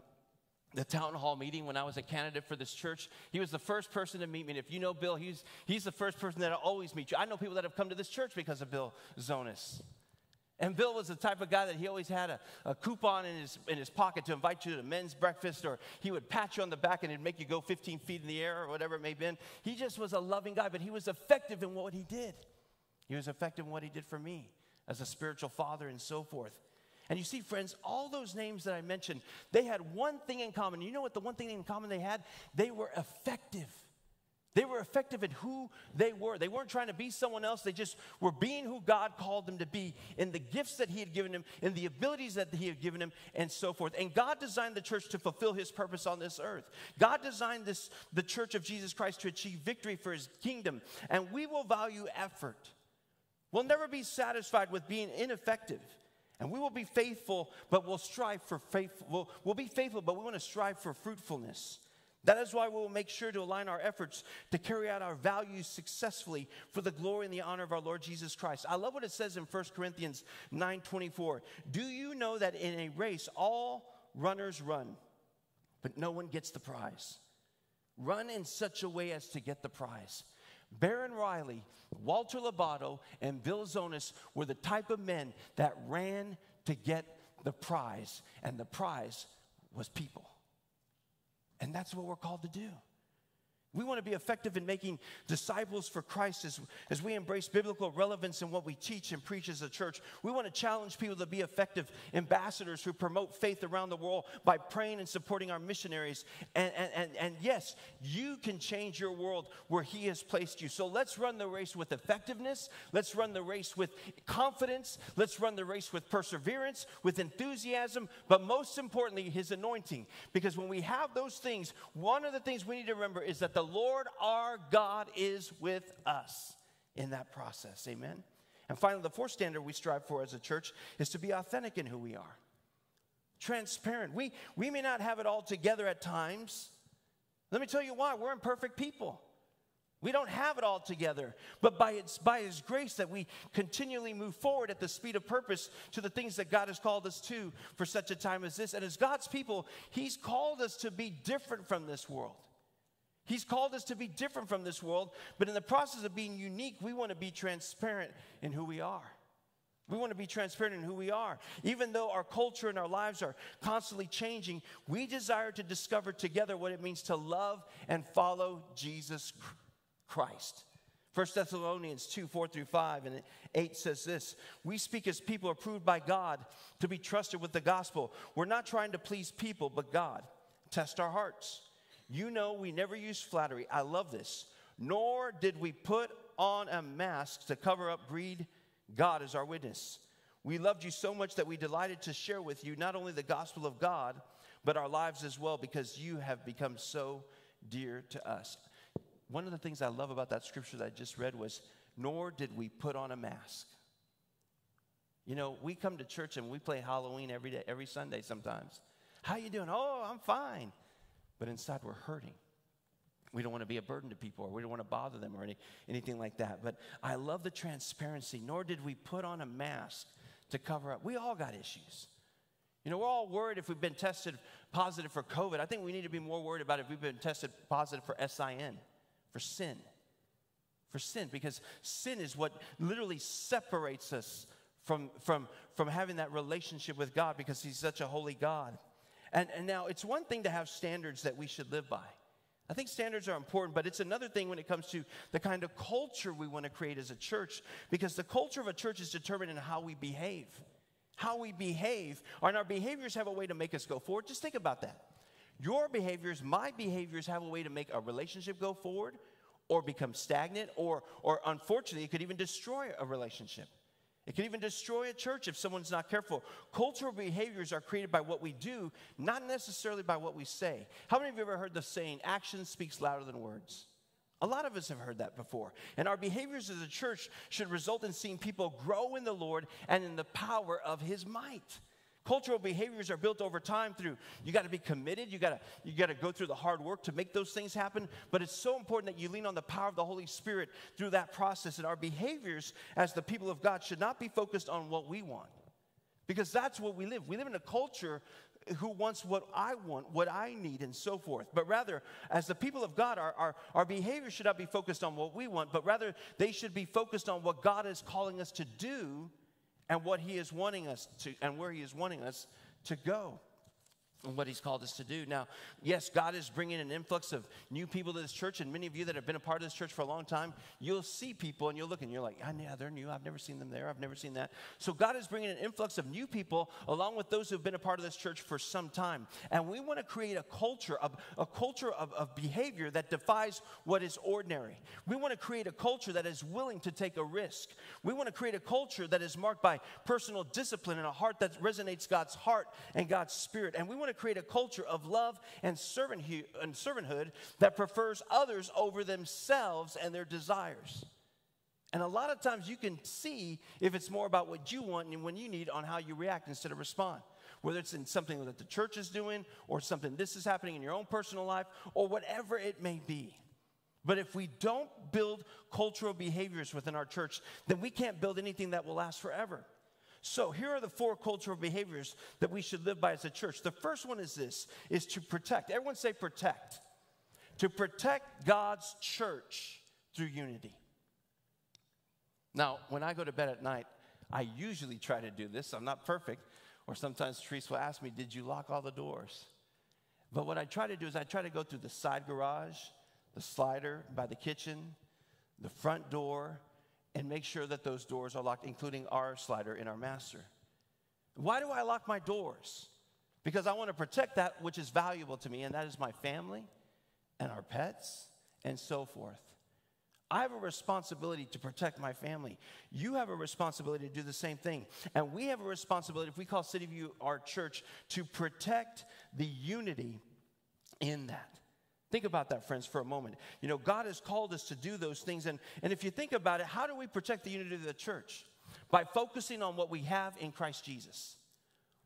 Speaker 4: the town hall meeting when I was a candidate for this church. He was the first person to meet me. And if you know Bill, he's, he's the first person that I always meet you. I know people that have come to this church because of Bill Zonas. And Bill was the type of guy that he always had a, a, coupon in his, in his pocket to invite you to men's breakfast, or he would pat you on the back and it'd make you go 15 feet in the air, or whatever it may have been. He just was a loving guy, but he was effective in what he did. He was effective in what he did for me as a spiritual father and so forth. And you see, friends, all those names that I mentioned, they had one thing in common. You know what the one thing in common they had? They were effective. They were effective at who they were. They weren't trying to be someone else. They just were being who God called them to be in the gifts that He had given them, in the abilities that He had given them, and so forth. And God designed the church to fulfill His purpose on this earth. God designed this, the church of Jesus Christ to achieve victory for His kingdom. And we will value effort. We'll never be satisfied with being ineffective. And we will be faithful, but we'll strive for faith. We'll, we'll be faithful, but we want to strive for fruitfulness. That is why we will make sure to align our efforts to carry out our values successfully for the glory and the honor of our Lord Jesus Christ. I love what it says in 1 Corinthians 9:24. Do you know that in a race all runners run, but no one gets the prize? Run in such a way as to get the prize. Baron Riley, Walter Labato, and Bill Zonas were the type of men that ran to get the prize, and the prize was people. And that's what we're called to do. We want to be effective in making disciples for Christ as, as we embrace biblical relevance in what we teach and preach as a church. We want to challenge people to be effective ambassadors who promote faith around the world by praying and supporting our missionaries. And, and, and, and yes, you can change your world where He has placed you. So let's run the race with effectiveness. Let's run the race with confidence. Let's run the race with perseverance, with enthusiasm, but most importantly, His anointing. Because when we have those things, one of the things we need to remember is that the the Lord our God is with us in that process. Amen. And finally, the fourth standard we strive for as a church is to be authentic in who we are. transparent. We, we may not have it all together at times. Let me tell you why. We're imperfect people. We don't have it all together, but by, its, by His grace that we continually move forward at the speed of purpose to the things that God has called us to for such a time as this. And as God's people, He's called us to be different from this world. He's called us to be different from this world, but in the process of being unique, we want to be transparent in who we are. We want to be transparent in who we are. Even though our culture and our lives are constantly changing, we desire to discover together what it means to love and follow Jesus Christ. Christ. 1 Thessalonians 2 4 through 5 and 8 says this We speak as people approved by God to be trusted with the gospel. We're not trying to please people, but God. Test our hearts. You know, we never use flattery. I love this. Nor did we put on a mask to cover up greed. God is our witness. We loved you so much that we delighted to share with you not only the gospel of God, but our lives as well, because you have become so dear to us one of the things I love about that scripture that I just read was, nor did we put on a mask. You know, we come to church and we play Halloween every day, every Sunday sometimes. How you doing? Oh, I'm fine. But inside we're hurting. We don't want to be a burden to people or we don't want to bother them or any, anything like that. But I love the transparency, nor did we put on a mask to cover up. We all got issues. You know, we're all worried if we've been tested positive for COVID. I think we need to be more worried about if we've been tested positive for SIN for sin. For sin, because sin is what literally separates us from, from, from having that relationship with God because He's such a holy God. And, and now it's one thing to have standards that we should live by. I think standards are important, but it's another thing when it comes to the kind of culture we want to create as a church, because the culture of a church is determined in how we behave. How we behave, and our behaviors have a way to make us go forward. Just think about that. Your behaviors, my behaviors have a way to make a relationship go forward or become stagnant, or, or unfortunately, it could even destroy a relationship. It can even destroy a church if someone's not careful. Cultural behaviors are created by what we do, not necessarily by what we say. How many of you ever heard the saying, action speaks louder than words? A lot of us have heard that before. And our behaviors as a church should result in seeing people grow in the Lord and in the power of His might. Cultural behaviors are built over time through you got to be committed, you got to you got to go through the hard work to make those things happen, but it's so important that you lean on the power of the Holy Spirit through that process and our behaviors as the people of God should not be focused on what we want. Because that's what we live. We live in a culture who wants what I want, what I need, and so forth. But rather, as the people of God, our, our, our behavior should not be focused on what we want, but rather they should be focused on what God is calling us to do and what He is wanting us to, and where He is wanting us to go and what he's called us to do. Now, yes, God is bringing an influx of new people to this church, and many of you that have been a part of this church for a long time, you'll see people and you'll look and you're like, yeah, they're new. I've never seen them there. I've never seen that. So God is bringing an influx of new people along with those who've been a part of this church for some time. And we want to create a culture, of, a culture of, of behavior that defies what is ordinary. We want to create a culture that is willing to take a risk. We want to create a culture that is marked by personal discipline and a heart that resonates God's heart and God's spirit. And we want to to create a culture of love and servanthood and servanthood that prefers others over themselves and their desires. And a lot of times you can see if it's more about what you want and when you need on how you react instead of respond. Whether it's in something that the church is doing or something this is happening in your own personal life or whatever it may be. But if we don't build cultural behaviors within our church, then we can't build anything that will last forever. So here are the four cultural behaviors that we should live by as a church. The first one is this is to protect. Everyone say protect. To protect God's church through unity. Now, when I go to bed at night, I usually try to do this. I'm not perfect. Or sometimes Therese will ask me, Did you lock all the doors? But what I try to do is I try to go through the side garage, the slider by the kitchen, the front door, and make sure that those doors are locked, including our slider in our master. Why do I lock my doors? Because I want to protect that which is valuable to me, and that is my family and our pets and so forth. I have a responsibility to protect my family. You have a responsibility to do the same thing. And we have a responsibility, if we call City View our church, to protect the unity in that. Think about that, friends, for a moment. You know, God has called us to do those things. And, and if you think about it, how do we protect the unity of the church? By focusing on what we have in Christ Jesus.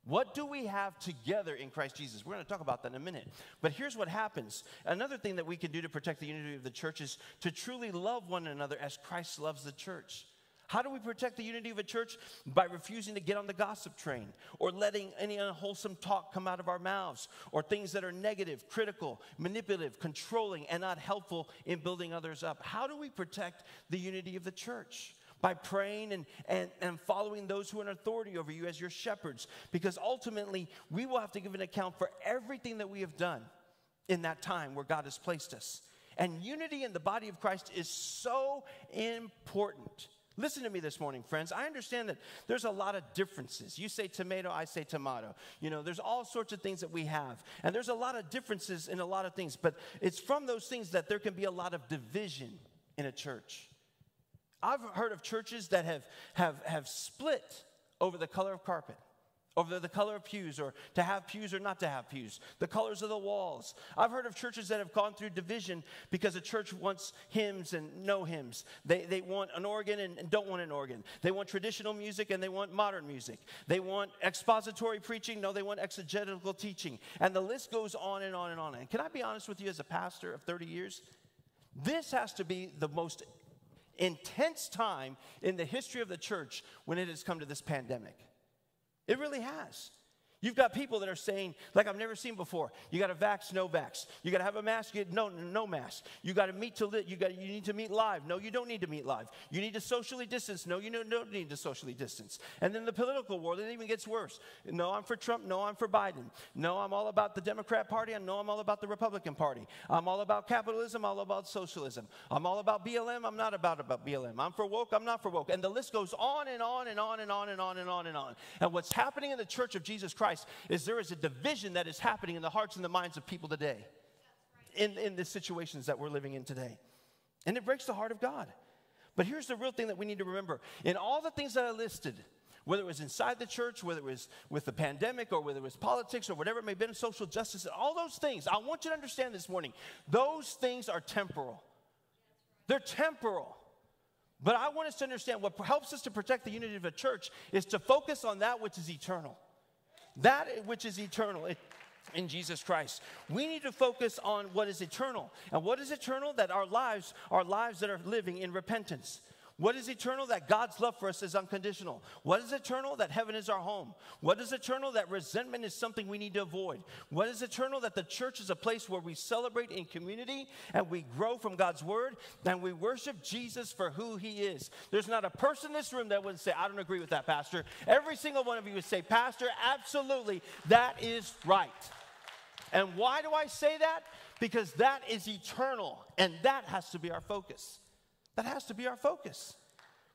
Speaker 4: What do we have together in Christ Jesus? We're going to talk about that in a minute. But here's what happens. Another thing that we can do to protect the unity of the church is to truly love one another as Christ loves the church. How do we protect the unity of a church? By refusing to get on the gossip train or letting any unwholesome talk come out of our mouths or things that are negative, critical, manipulative, controlling, and not helpful in building others up. How do we protect the unity of the church? by praying and, and, and following those who are in authority over you as your shepherds. Because ultimately, we will have to give an account for everything that we have done in that time where God has placed us. And unity in the body of Christ is so important. Listen to me this morning, friends. I understand that there's a lot of differences. You say tomato, I say tomato. You know, there's all sorts of things that we have. And there's a lot of differences in a lot of things. But it's from those things that there can be a lot of division in a church. I've heard of churches that have, have, have split over the color of carpet, over the color of pews, or to have pews or not to have pews, the colors of the walls. I've heard of churches that have gone through division because a church wants hymns and no hymns. They, they want an organ and, and don't want an organ. They want traditional music and they want modern music. They want expository preaching, no, they want exegetical teaching. And the list goes on and on and on. And can I be honest with you, as a pastor of 30 years? This has to be the most intense time in the history of the church when it has come to this pandemic. It really has. You've got people that are saying, like I've never seen before, you got to vax, no vax. You got to have a mask, you, no, no mask. You got to meet to li- you got you need to meet live. No, you don't need to meet live. You need to socially distance. No, you don't need to socially distance. And then the political world, it even gets worse. No, I'm for Trump. No, I'm for Biden. No, I'm all about the Democrat Party. And no, I'm all about the Republican Party. I'm all about capitalism. all about socialism. I'm all about BLM. I'm not about about BLM. I'm for woke. I'm not for woke. And the list goes on and on and on and on and on and on and on. And what's happening in the Church of Jesus Christ Christ is there is a division that is happening in the hearts and the minds of people today in, in the situations that we're living in today. And it breaks the heart of God. But here's the real thing that we need to remember in all the things that I listed, whether it was inside the church, whether it was with the pandemic, or whether it was politics, or whatever it may have been, social justice, all those things, I want you to understand this morning, those things are temporal. They're temporal. But I want us to understand what helps us to protect the unity of a church is to focus on that which is eternal that which is eternal. in Jesus Christ. We need to focus on what is eternal. And what is eternal? That our lives are lives that are living in repentance. What is eternal? That God's love for us is unconditional. What is eternal? That heaven is our home. What is eternal? That resentment is something we need to avoid. What is eternal? That the church is a place where we celebrate in community and we grow from God's word and we worship Jesus for who he is. There's not a person in this room that wouldn't say, I don't agree with that, Pastor. Every single one of you would say, Pastor, absolutely, that is right. And why do I say that? Because that is eternal and that has to be our focus. That has to be our focus.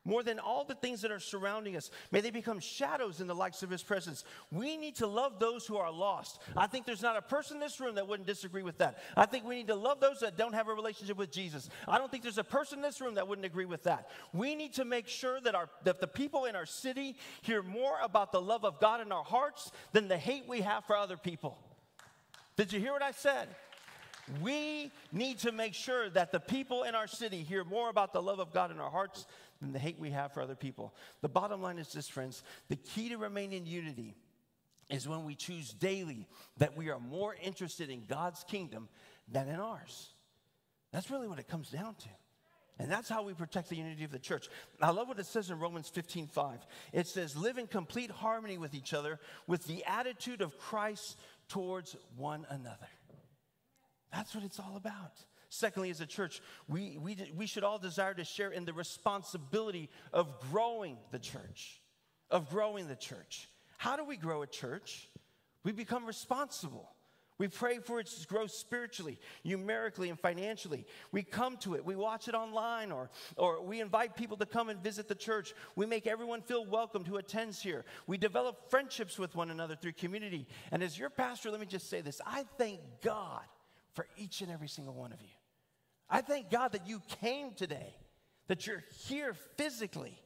Speaker 4: More than all the things that are surrounding us, may they become shadows in the likes of His presence. We need to love those who are lost. I think there's not a person in this room that wouldn't disagree with that. I think we need to love those that don't have a relationship with Jesus. I don't think there's a person in this room that wouldn't agree with that. We need to make sure that, our, that the people in our city hear more about the love of God in our hearts than the hate we have for other people. Did you hear what I said? We need to make sure that the people in our city hear more about the love of God in our hearts than the hate we have for other people. The bottom line is this, friends the key to remain in unity is when we choose daily that we are more interested in God's kingdom than in ours. That's really what it comes down to. And that's how we protect the unity of the church. I love what it says in Romans 15 5. It says, Live in complete harmony with each other with the attitude of Christ towards one another. That's what it's all about. Secondly, as a church, we, we, we should all desire to share in the responsibility of growing the church. Of growing the church. How do we grow a church? We become responsible. We pray for its growth spiritually, numerically, and financially. We come to it. We watch it online, or, or we invite people to come and visit the church. We make everyone feel welcomed who attends here. We develop friendships with one another through community. And as your pastor, let me just say this I thank God for each and every single one of you. I thank God that you came today, that you're here physically.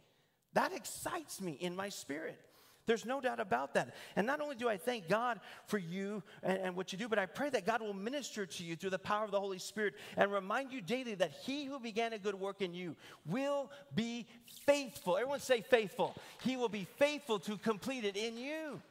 Speaker 4: That excites me in my spirit. There's no doubt about that. And not only do I thank God for you and, and, what you do, but I pray that God will minister to you through the power of the Holy Spirit and remind you daily that He who began a good work in you will be faithful. Everyone say faithful. He will be faithful to complete it in you.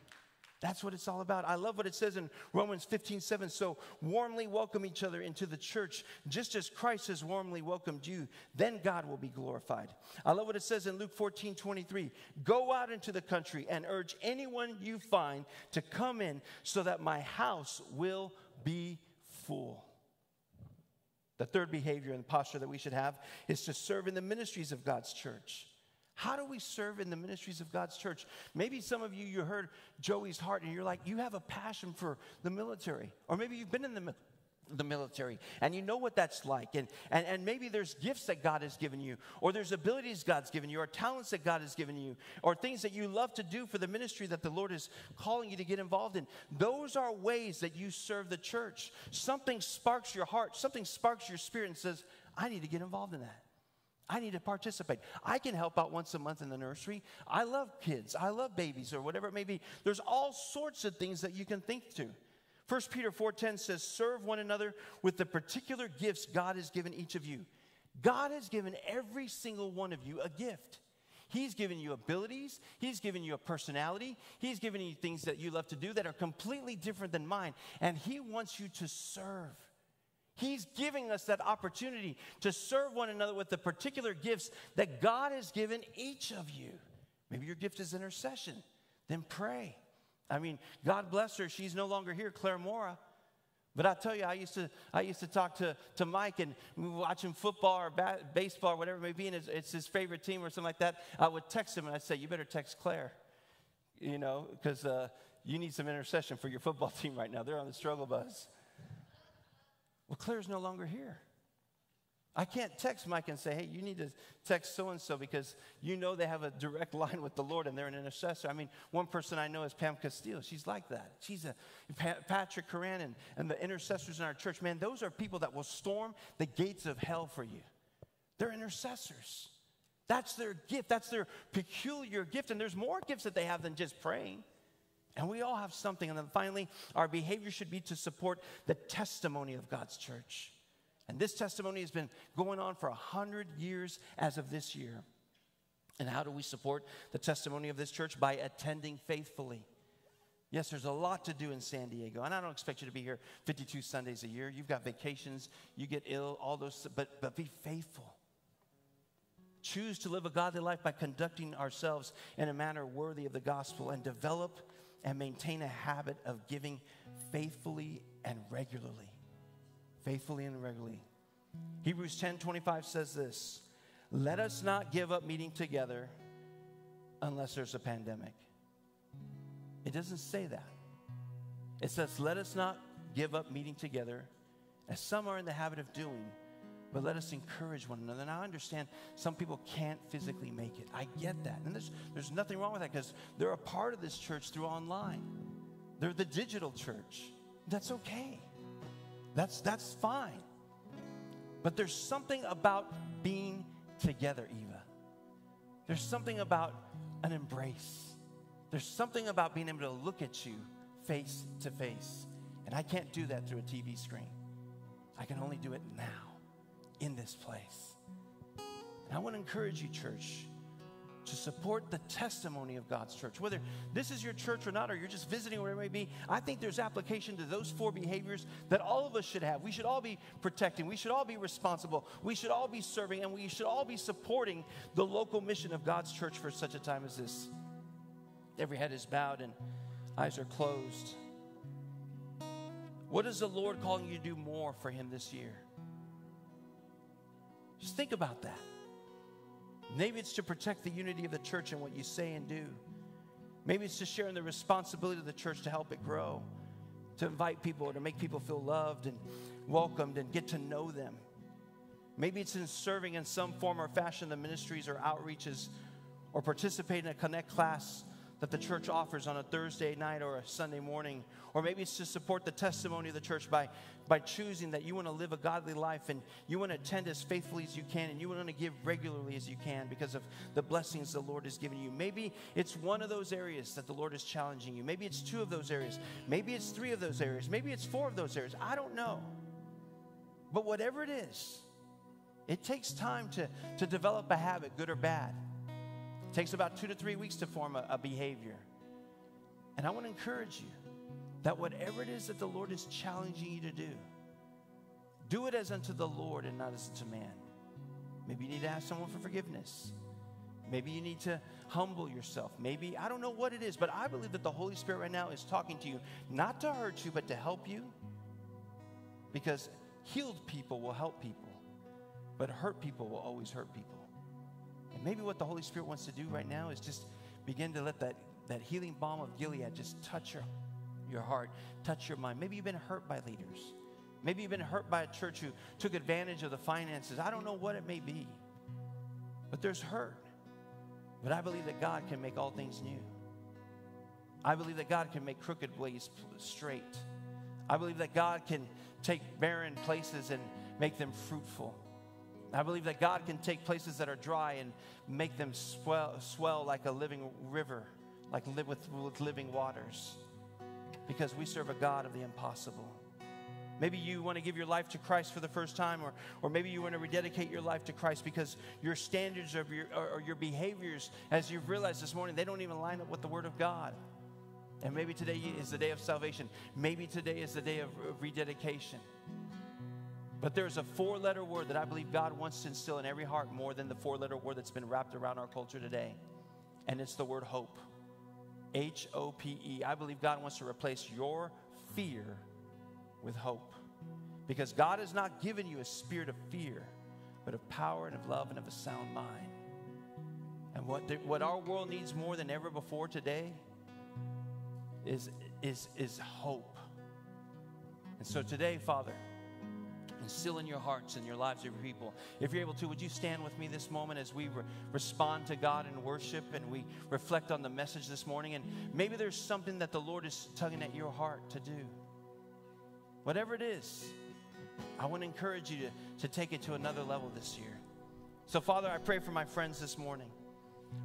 Speaker 4: That's what it's all about. I love what it says in Romans 15 7. So warmly welcome each other into the church, just as Christ has warmly welcomed you. Then God will be glorified. I love what it says in Luke 14 23. Go out into the country and urge anyone you find to come in so that my house will be full. The third behavior and posture that we should have is to serve in the ministries of God's church. How do we serve in the ministries of God's church? Maybe some of you, you heard Joey's heart and you're like, you have a passion for the military. Or maybe you've been in the, the military and you know what that's like. And, and, and maybe there's gifts that God has given you, or there's abilities God's given you, or talents that God has given you, or things that you love to do for the ministry that the Lord is calling you to get involved in. Those are ways that you serve the church. Something sparks your heart, something sparks your spirit and says, I need to get involved in that. I need to participate. I can help out once a month in the nursery. I love kids. I love babies or whatever it may be. There's all sorts of things that you can think to. 1 Peter 4:10 says, "Serve one another with the particular gifts God has given each of you." God has given every single one of you a gift. He's given you abilities. He's given you a personality. He's given you things that you love to do that are completely different than mine. And He wants you to serve. He's giving us that opportunity to serve one another with the particular gifts that God has given each of you. Maybe your gift is intercession. Then pray. I mean, God bless her. She's no longer here, Claire Mora. But I tell you, I used to, I used to talk to, to Mike and we were watching football or ba- baseball or whatever it may be, and it's, it's, his favorite team or something like that. I would text him and I'd say, You better text Claire, you know, because uh, you need some intercession for your football team right now. They're on the struggle bus. Well, Claire's no longer here. I can't text Mike and say, hey, you need to text so and so because you know they have a direct line with the Lord and they're an intercessor. I mean, one person I know is Pam Castillo. She's like that. She's a Patrick Coran and, and the intercessors in our church. Man, those are people that will storm the gates of hell for you. They're intercessors. That's their gift, that's their peculiar gift. And there's more gifts that they have than just praying. And we all have something. And then finally, our behavior should be to support the testimony of God's church. And this testimony has been going on for a hundred years as of this year. And how do we support the testimony of this church? By attending faithfully. Yes, there's a lot to do in San Diego, and I don't expect you to be here 52 Sundays a year. You've got vacations, you get ill, all those, but, but be faithful. Choose to live a godly life by conducting ourselves in a manner worthy of the gospel and develop and maintain a habit of giving faithfully and regularly. Faithfully and regularly. Hebrews 10 25 says this Let us not give up meeting together unless there's a pandemic. It doesn't say that. It says, Let us not give up meeting together as some are in the habit of doing but let us encourage one another. Now, I understand some people can't physically make it. I get that. And there's, there's nothing wrong with that because they're a part of this church through online. They're the digital church. That's okay. That's, that's fine. But there's something about being together, Eva. There's something about an embrace. There's something about being able to look at you face to face. And I can't do that through a TV screen. I can only do it now in this place. And I want to encourage you, church, to support the testimony of God's church. Whether this is your church or not, or you're just visiting, or whatever it may be, I think there's application to those four behaviors that all of us should have. We should all be protecting, we should all be responsible, we should all be serving, and we should all be supporting the local mission of God's church for such a time as this. Every head is bowed and eyes are closed. What is the Lord calling you to do more for Him this year? Just think about that. Maybe it's to protect the unity of the church and what you say and do. Maybe it's to share in the responsibility of the church to help it grow, to invite people, to make people feel loved and welcomed and get to know them. Maybe it's in serving in some form or fashion the ministries or outreaches or participate in a connect class that the church offers on a Thursday night or a Sunday morning. Or maybe it's to support the testimony of the church by, by choosing that you want to live a godly life and you want to attend as faithfully as you can and you want to give regularly as you can because of the blessings the Lord has given you. Maybe it's one of those areas that the Lord is challenging you. Maybe it's two of those areas. Maybe it's three of those areas. Maybe it's four of those areas. I don't know. But whatever it is, it takes time to, to develop a habit, good or bad takes about two to three weeks to form a, a behavior. And I want to encourage you that whatever it is that the Lord is challenging you to do, do it as unto the Lord and not as unto man. Maybe you need to ask someone for forgiveness. Maybe you need to humble yourself. Maybe, I don't know what it is, but I believe that the Holy Spirit right now is talking to you, not to hurt you, but to help you. Because healed people will help people, but hurt people will always hurt people. And maybe what the Holy Spirit wants to do right now is just begin to let that, that healing balm of Gilead just touch your, your heart, touch your mind. Maybe you've been hurt by leaders. Maybe you've been hurt by a church who took advantage of the finances. I don't know what it may be, but there's hurt. But I believe that God can make all things new. I believe that God can make crooked ways straight. I believe that God can take barren places and make them fruitful. I believe that God can take places that are dry and make them swell, swell like a living river, like live with, with living waters. Because we serve a God of the impossible. Maybe you want to give your life to Christ for the first time, or, or maybe you want to rededicate your life to Christ because your standards of your, or, or your behaviors, as you've realized this morning, they don't even line up with the Word of God. And maybe today is the day of salvation. Maybe today is the day of, of rededication. But there's a four letter word that I believe God wants to instill in every heart more than the four letter word that's been wrapped around our culture today. And it's the word hope. H O P E. I believe God wants to replace your fear with hope. Because God has not given you a spirit of fear, but of power and of love and of a sound mind. And what, the, what our world needs more than ever before today is, is, is hope. And so today, Father, instill in your hearts and your lives of your people. If you're able to, would you stand with me this moment as we re- respond to God in worship and we reflect on the message this morning? And maybe there's something that the Lord is tugging at your heart to do. Whatever it is, I want to encourage you to, to take it to another level this year. So, Father, I pray for my friends this morning.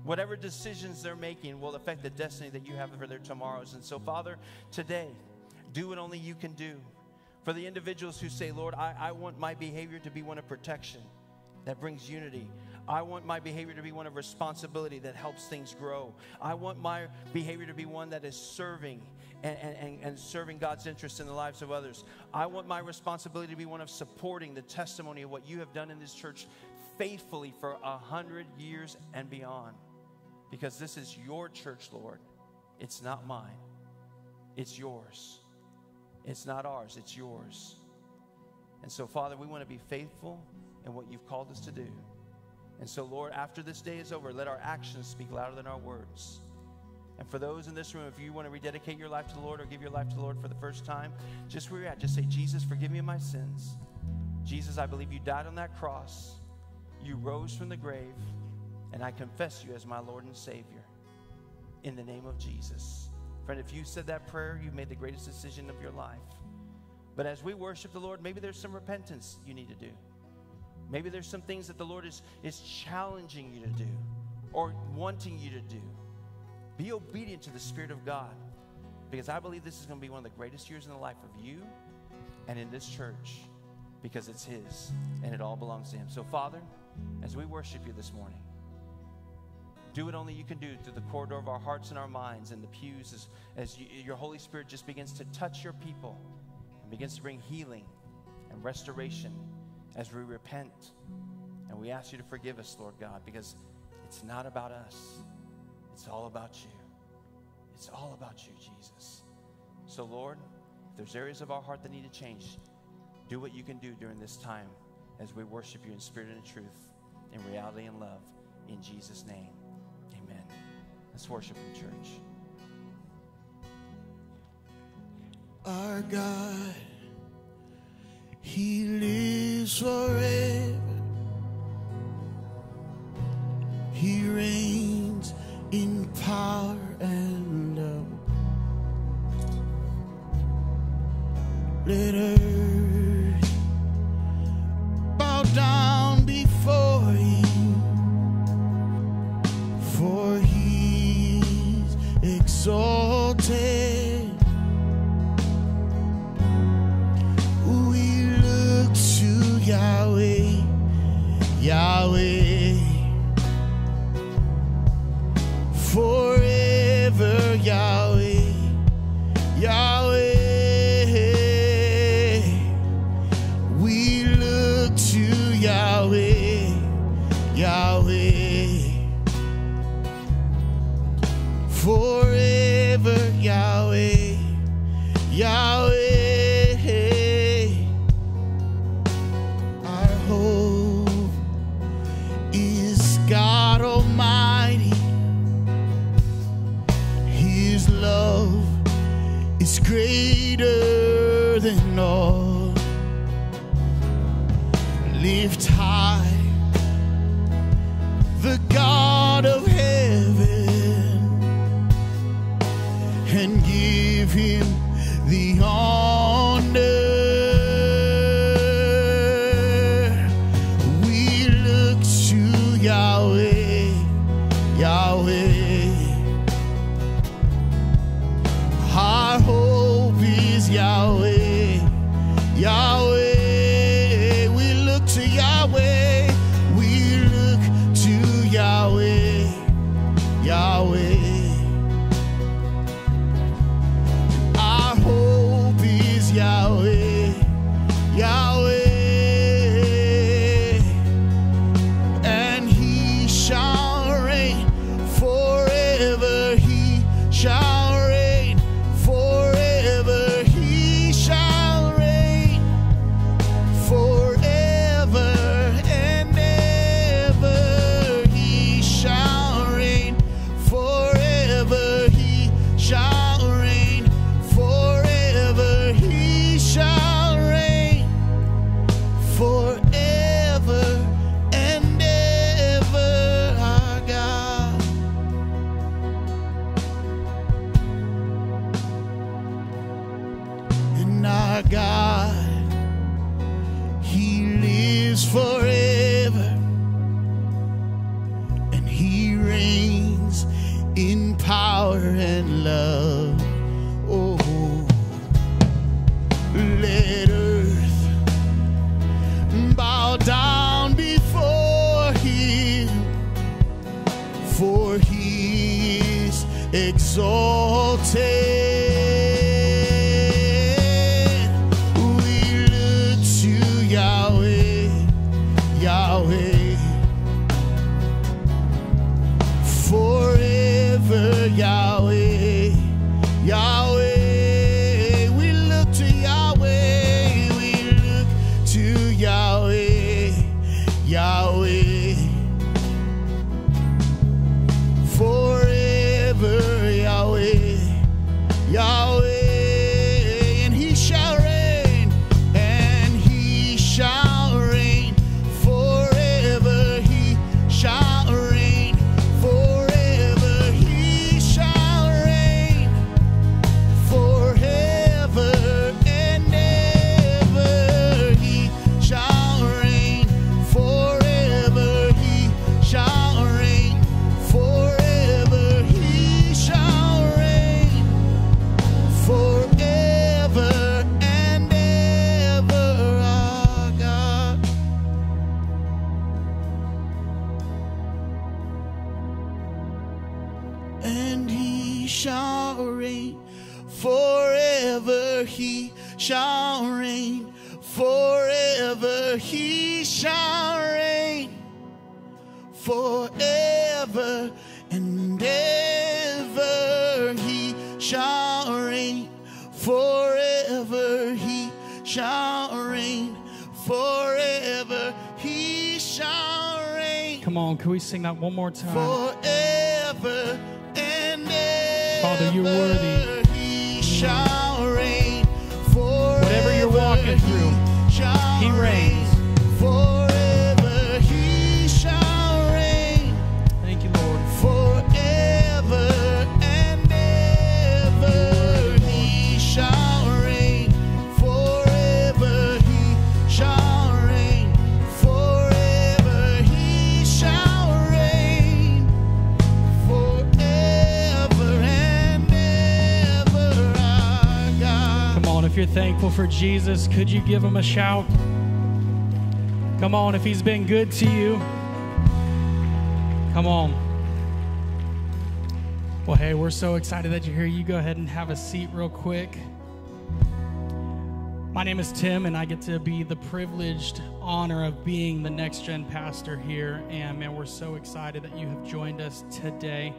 Speaker 4: Whatever decisions they're making will affect the destiny that you have for their tomorrows. And so, Father, today, do what only you can do. For the individuals who say, Lord, I, I want my behavior to be one of protection that brings unity. I want my behavior to be one of responsibility that helps things grow. I want my behavior to be one that is serving and, and, and serving God's interests in the lives of others. I want my responsibility to be one of supporting the testimony of what you have done in this church faithfully for a hundred years and beyond. Because this is your church, Lord. It's not mine, it's yours. It's not ours, it's yours. And so, Father, we want to be faithful in what you've called us to do. And so, Lord, after this day is over, let our actions speak louder than our words. And for those in this room, if you want to rededicate your life to the Lord or give your life to the Lord for the first time, just where you're at, just say, Jesus, forgive me of my sins. Jesus, I believe you died on that cross. You rose from the grave, and I confess you as my Lord and Savior. In the name of Jesus. Friend, if you said that prayer, you've made the greatest decision of your life. But as we worship the Lord, maybe there's some repentance you need to do. Maybe there's some things that the Lord is, is challenging you to do or wanting you to do. Be obedient to the Spirit of God because I believe this is going to be one of the greatest years in the life of you and in this church because it's His and it all belongs to Him. So, Father, as we worship you this morning, do what only you can do through the corridor of our hearts and our minds and the pews as, as you, your Holy Spirit just begins to touch your people and begins to bring healing and restoration as we repent. And we ask you to forgive us, Lord God, because it's not about us. It's all about you. It's all about you, Jesus. So, Lord, if there's areas of our heart that need to change, do what you can do during this time as we worship you in spirit and in truth, in reality and love. In Jesus' name. Let's worship in church.
Speaker 1: Our God, He lives forever. He reigns in power and love. Let earth bow down exalted. Is greater than all. Lift high the God of heaven and give him
Speaker 5: can we sing that one more time?
Speaker 1: forever and ever.
Speaker 5: Father, you're worthy.
Speaker 1: He shall reign forever.
Speaker 5: Whatever you're walking through,
Speaker 1: He shall
Speaker 5: He reigns. You're thankful for Jesus, could you give him a shout? Come on, if he's been good to you. Come on. Well, hey, we're so excited that you're here. You go ahead and have a seat real quick. My name is Tim, and I get to be the privileged honor of being the next gen pastor here. And man, we're so excited that you have joined us today.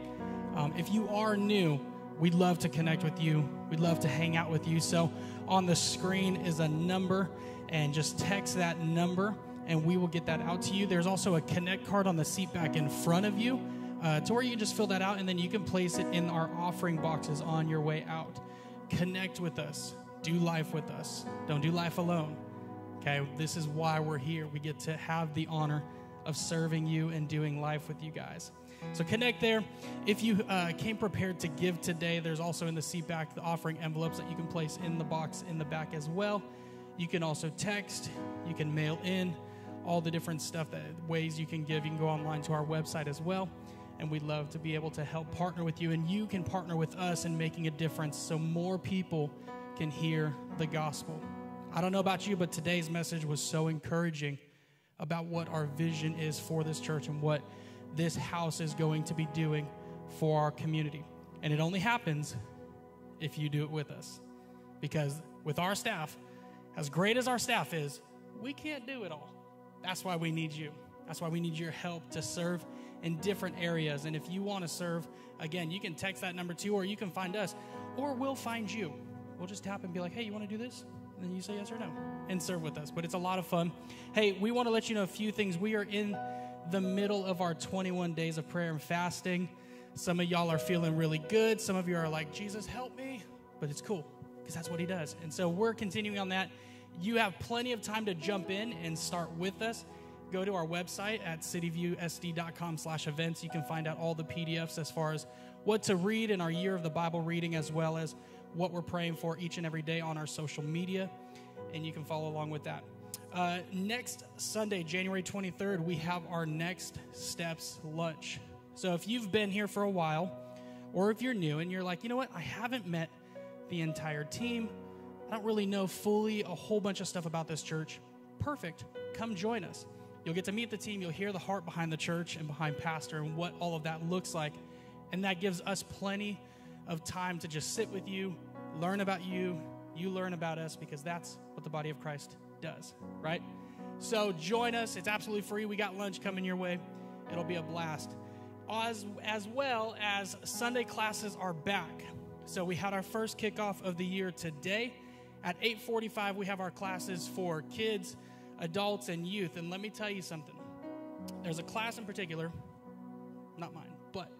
Speaker 5: Um, if you are new, we'd love to connect with you. We'd love to hang out with you. So on the screen is a number, and just text that number, and we will get that out to you. There's also a connect card on the seat back in front of you. Uh, to where you can just fill that out and then you can place it in our offering boxes on your way out. Connect with us. Do life with us. Don't do life alone. Okay, this is why we're here. We get to have the honor of serving you and doing life with you guys. So connect there. If you uh, came prepared to give today, there's also in the seat back the offering envelopes that you can place in the box in the back as well. You can also text, you can mail in, all the different stuff that ways you can give. You can go online to our website as well and we'd love to be able to help partner with you and you can partner with us in making a difference so more people can hear the gospel i don't know about you but today's message was so encouraging about what our vision is for this church and what this house is going to be doing for our community and it only happens if you do it with us because with our staff as great as our staff is we can't do it all that's why we need you that's why we need your help to serve in different areas. And if you want to serve, again, you can text that number too, or you can find us, or we'll find you. We'll just tap and be like, hey, you want to do this? And then you say yes or no and serve with us. But it's a lot of fun. Hey, we want to let you know a few things. We are in the middle of our 21 days of prayer and fasting. Some of y'all are feeling really good. Some of you are like, Jesus, help me. But it's cool because that's what he does. And so we're continuing on that. You have plenty of time to jump in and start with us go to our website at cityviewsd.com slash events. You can find out all the PDFs as far as what to read in our year of the Bible reading, as well as what we're praying for each and every day on our social media. And you can follow along with that. Uh, next Sunday, January 23rd, we have our Next Steps lunch. So if you've been here for a while, or if you're new and you're like, you know what, I haven't met the entire team, I don't really know fully a whole bunch of stuff about this church, perfect. Come join us. You'll get to meet the team, you'll hear the heart behind the church and behind Pastor and what all of that looks like. And that gives us plenty of time to just sit with you, learn about you, you learn about us, because that's what the body of Christ does, right? So join us. It's absolutely free. We got lunch coming your way. It'll be a blast. As, as well as Sunday classes are back. So we had our first kickoff of the year today. At 8:45 we have our classes for kids, adults and youth. And let me tell you something. There's a class in particular, not mine, but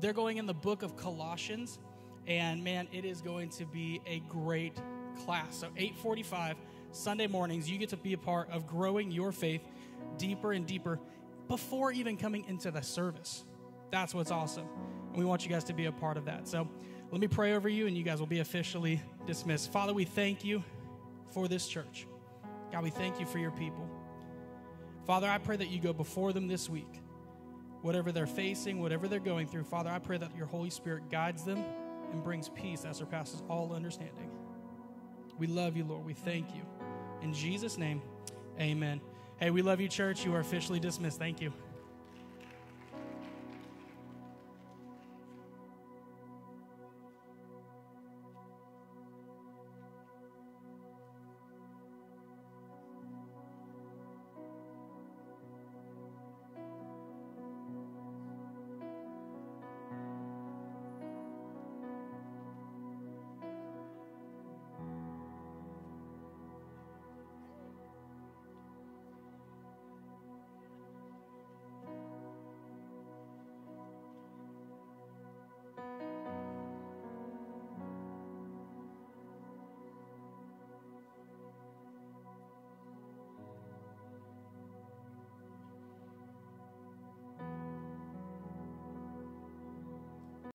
Speaker 5: they're going in the book of Colossians. And man, it is going to be a great class. So 845 Sunday mornings, you get to be a part of growing your faith deeper and deeper before even coming into the service. That's what's awesome. And we want you guys to be a part of that. So let me pray over you, and you guys will be officially dismissed. Father, we thank you for this church. God, we thank you for your people. Father, I pray that you go before them this week. Whatever they're facing, whatever they're going through, Father, I pray that your Holy Spirit guides them and brings peace that surpasses all understanding. We love you, Lord. We thank you. In Jesus' name, amen. Hey, we love you, church. You are officially dismissed. Thank you.